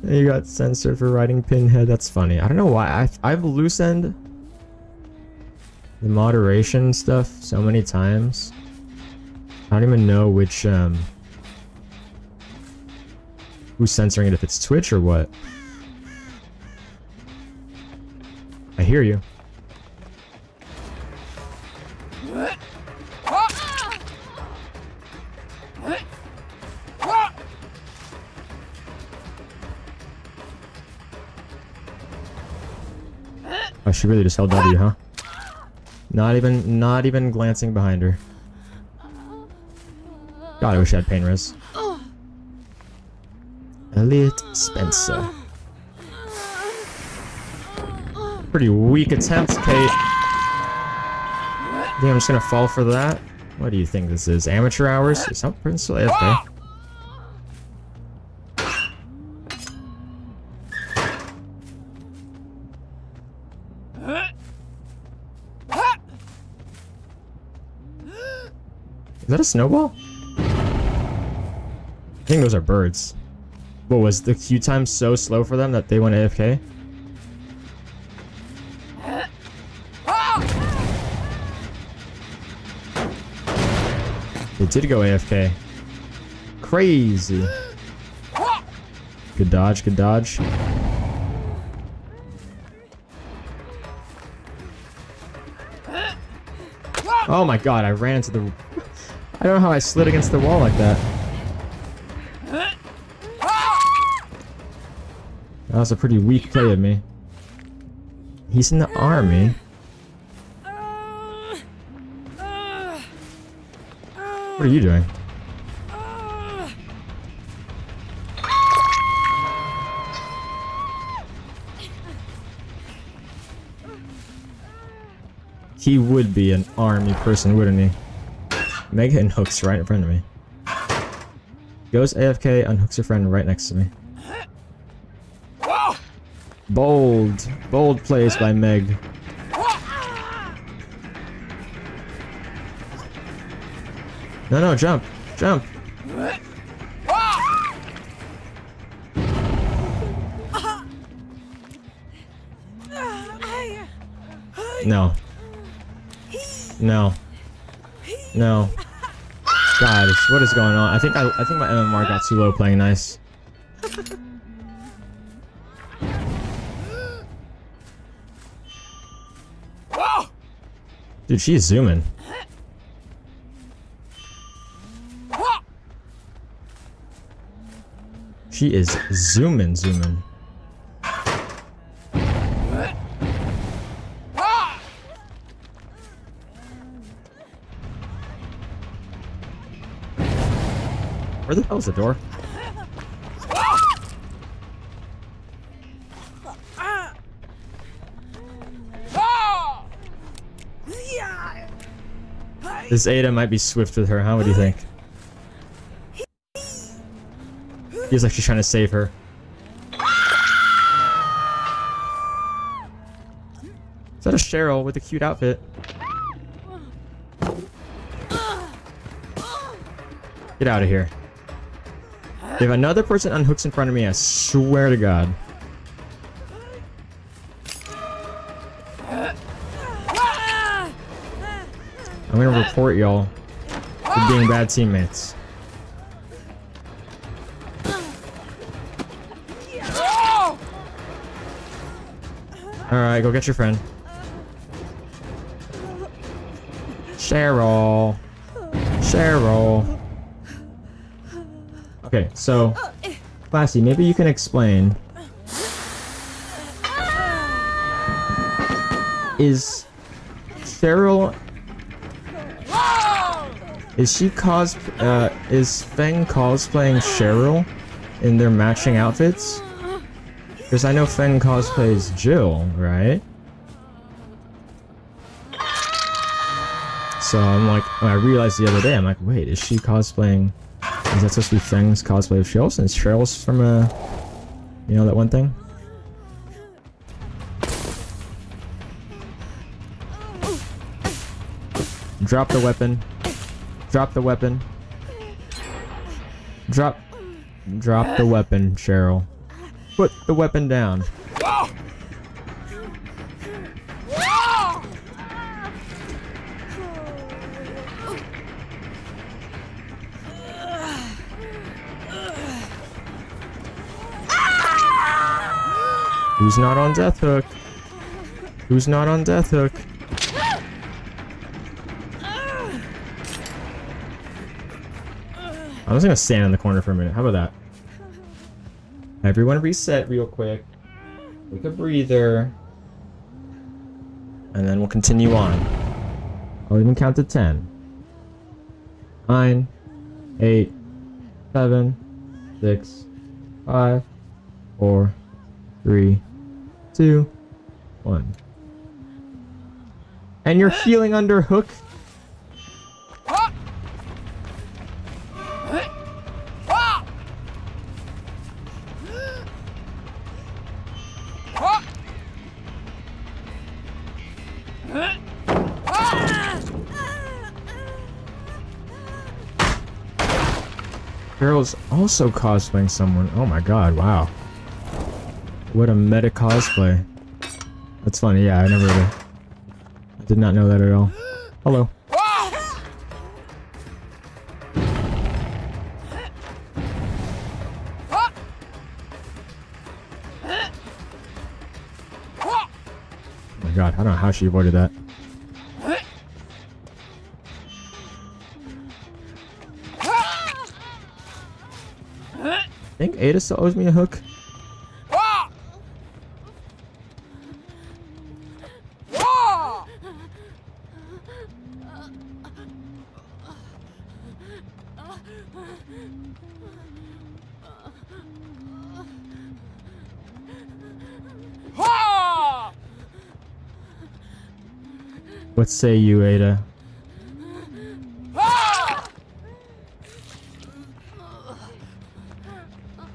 Speaker 1: you got censored for writing Pinhead, that's funny. I don't know why, I've, I've loosened the moderation stuff so many times. I don't even know which, um, Who's censoring it if it's Twitch or what? I hear you. Oh, she really just held W, huh? Not even, not even glancing behind her. God, I wish I had pain res. Elliot Spencer. Pretty weak attempt, Kate. I think I'm just gonna fall for that. What do you think this is? Amateur hours? Is that Prince AFK? Is that a snowball? I think those are birds. What was the queue time so slow for them that they went AFK? They did go AFK. Crazy. Good dodge, good dodge. Oh my god, I ran into the... I don't know how I slid against the wall like that. That was a pretty weak play of me. He's in the army. What are you doing? He would be an army person, wouldn't he? Mega and hooks right in front of me. Goes AFK, unhooks her friend right next to me. Bold. Bold plays by Meg. No, no, jump. Jump. No. No. No. God, what is going on? I think I, I think my MMR got too low playing nice. Dude, she's zooming. She is zooming, zooming. Where the hell is the door? This Ada might be swift with her, huh? What do you think? Feels like she's trying to save her. Is that a Cheryl with a cute outfit? Get out of here. If another person unhooks in front of me, I swear to God. Y'all for being bad teammates. Alright, go get your friend. Cheryl. Cheryl. Okay, so... Classy, maybe you can explain. Is... Cheryl... Is she cos... Uh, is Feng cosplaying Cheryl in their matching outfits? Because I know Feng cosplays Jill, right? So I'm like, I realized the other day, I'm like, wait, is she cosplaying... Is that supposed to be Feng's cosplay of Cheryl since Cheryl's from a... You know that one thing? Drop the weapon. Drop the weapon. Drop... Drop the weapon, Cheryl. Put the weapon down. Who's not on death hook? Who's not on death hook? I'm just gonna stand in the corner for a minute. How about that? Everyone reset real quick. Take a breather. And then we'll continue on. I'll even count to 10. 9, 8, 7, 6, 5, 4, 3, 2, 1. And you're healing under hook? Cheryl's also cosplaying someone. Oh my god, wow. What a meta cosplay. That's funny, yeah, I never really... I did not know that at all. Hello. Oh my god, I don't know how she avoided that. Ada still owes me a hook. What say you, Ada?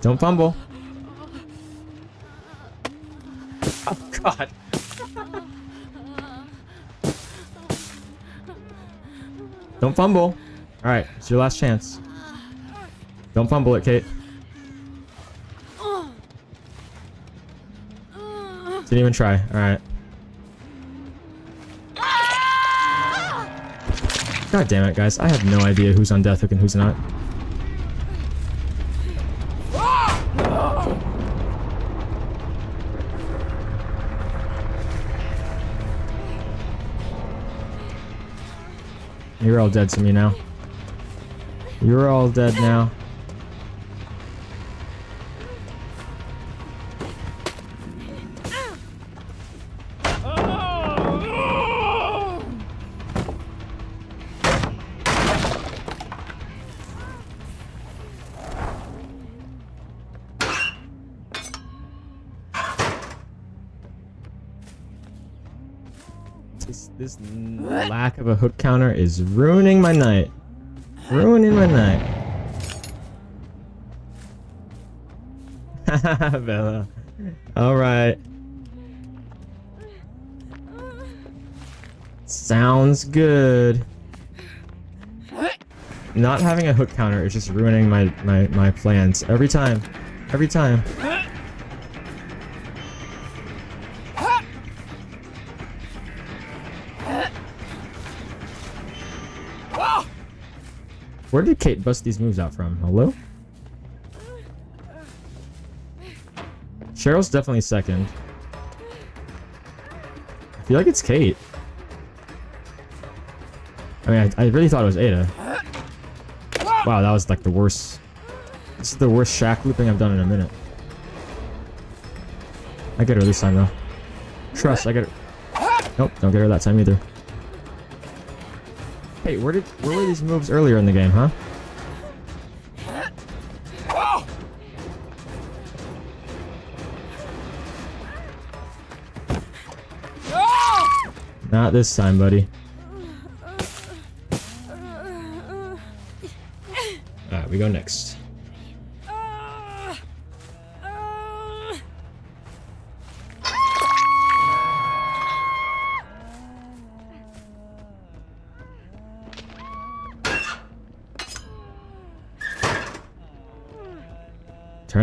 Speaker 1: Don't fumble. Oh, God. Don't fumble. Alright, it's your last chance. Don't fumble it, Kate. Didn't even try. Alright. God damn it, guys. I have no idea who's on Death Hook and who's not. You're all dead to me now. You're all dead now. Of a hook counter is ruining my night. Ruining my night. Bella. Alright. Sounds good. Not having a hook counter is just ruining my, my, my plans. Every time. Every time. Where did Kate bust these moves out from? Hello? Cheryl's definitely second. I feel like it's Kate. I mean, I, I really thought it was Ada. Wow, that was like the worst. This is the worst shack looping I've done in a minute. I get her this time though. Trust, I get her. Nope, don't get her that time either. Hey, where did where were these moves earlier in the game, huh? Not this time, buddy. Alright, we go next.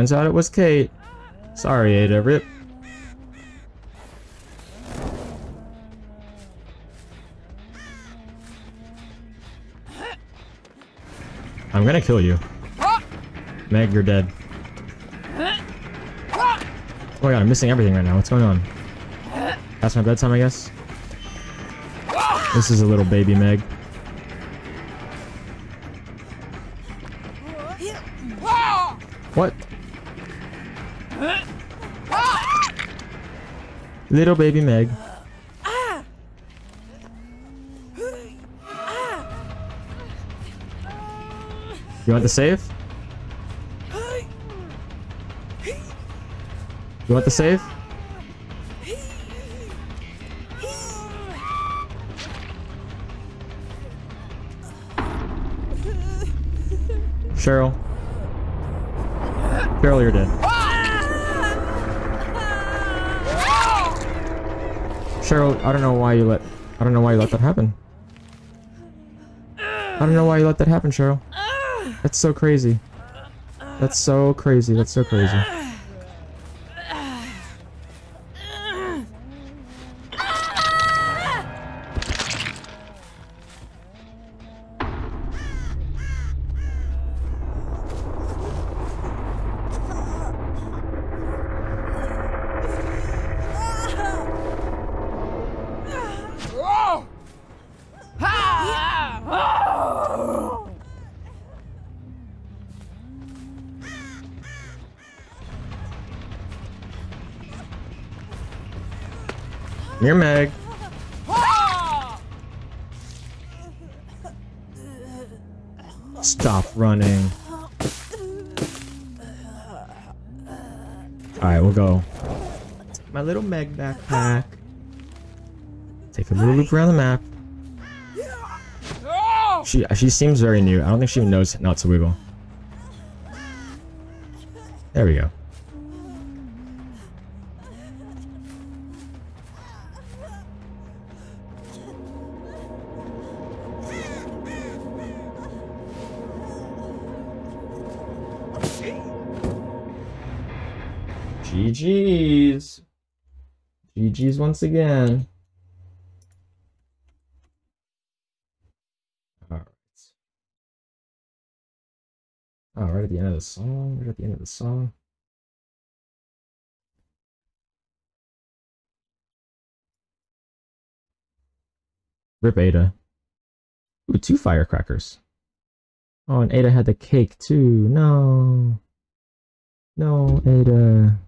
Speaker 1: Turns out it was Kate. Sorry, Ada. Rip. I'm gonna kill you. Meg, you're dead. Oh my god, I'm missing everything right now. What's going on? That's my bedtime, I guess? This is a little baby Meg. Little baby Meg. You want the save? You want the save? Cheryl. Cheryl, you're dead. Cheryl, I don't know why you let I don't know why you let that happen. I don't know why you let that happen, Cheryl. That's so crazy. That's so crazy. That's so crazy. Around the map. She uh, she seems very new. I don't think she even knows not to wiggle. There we go. GG's. GG's once again. Alright. Oh, right at the end of the song. Right at the end of the song. Rip Ada. Ooh, two firecrackers. Oh, and Ada had the cake too. No. No, Ada.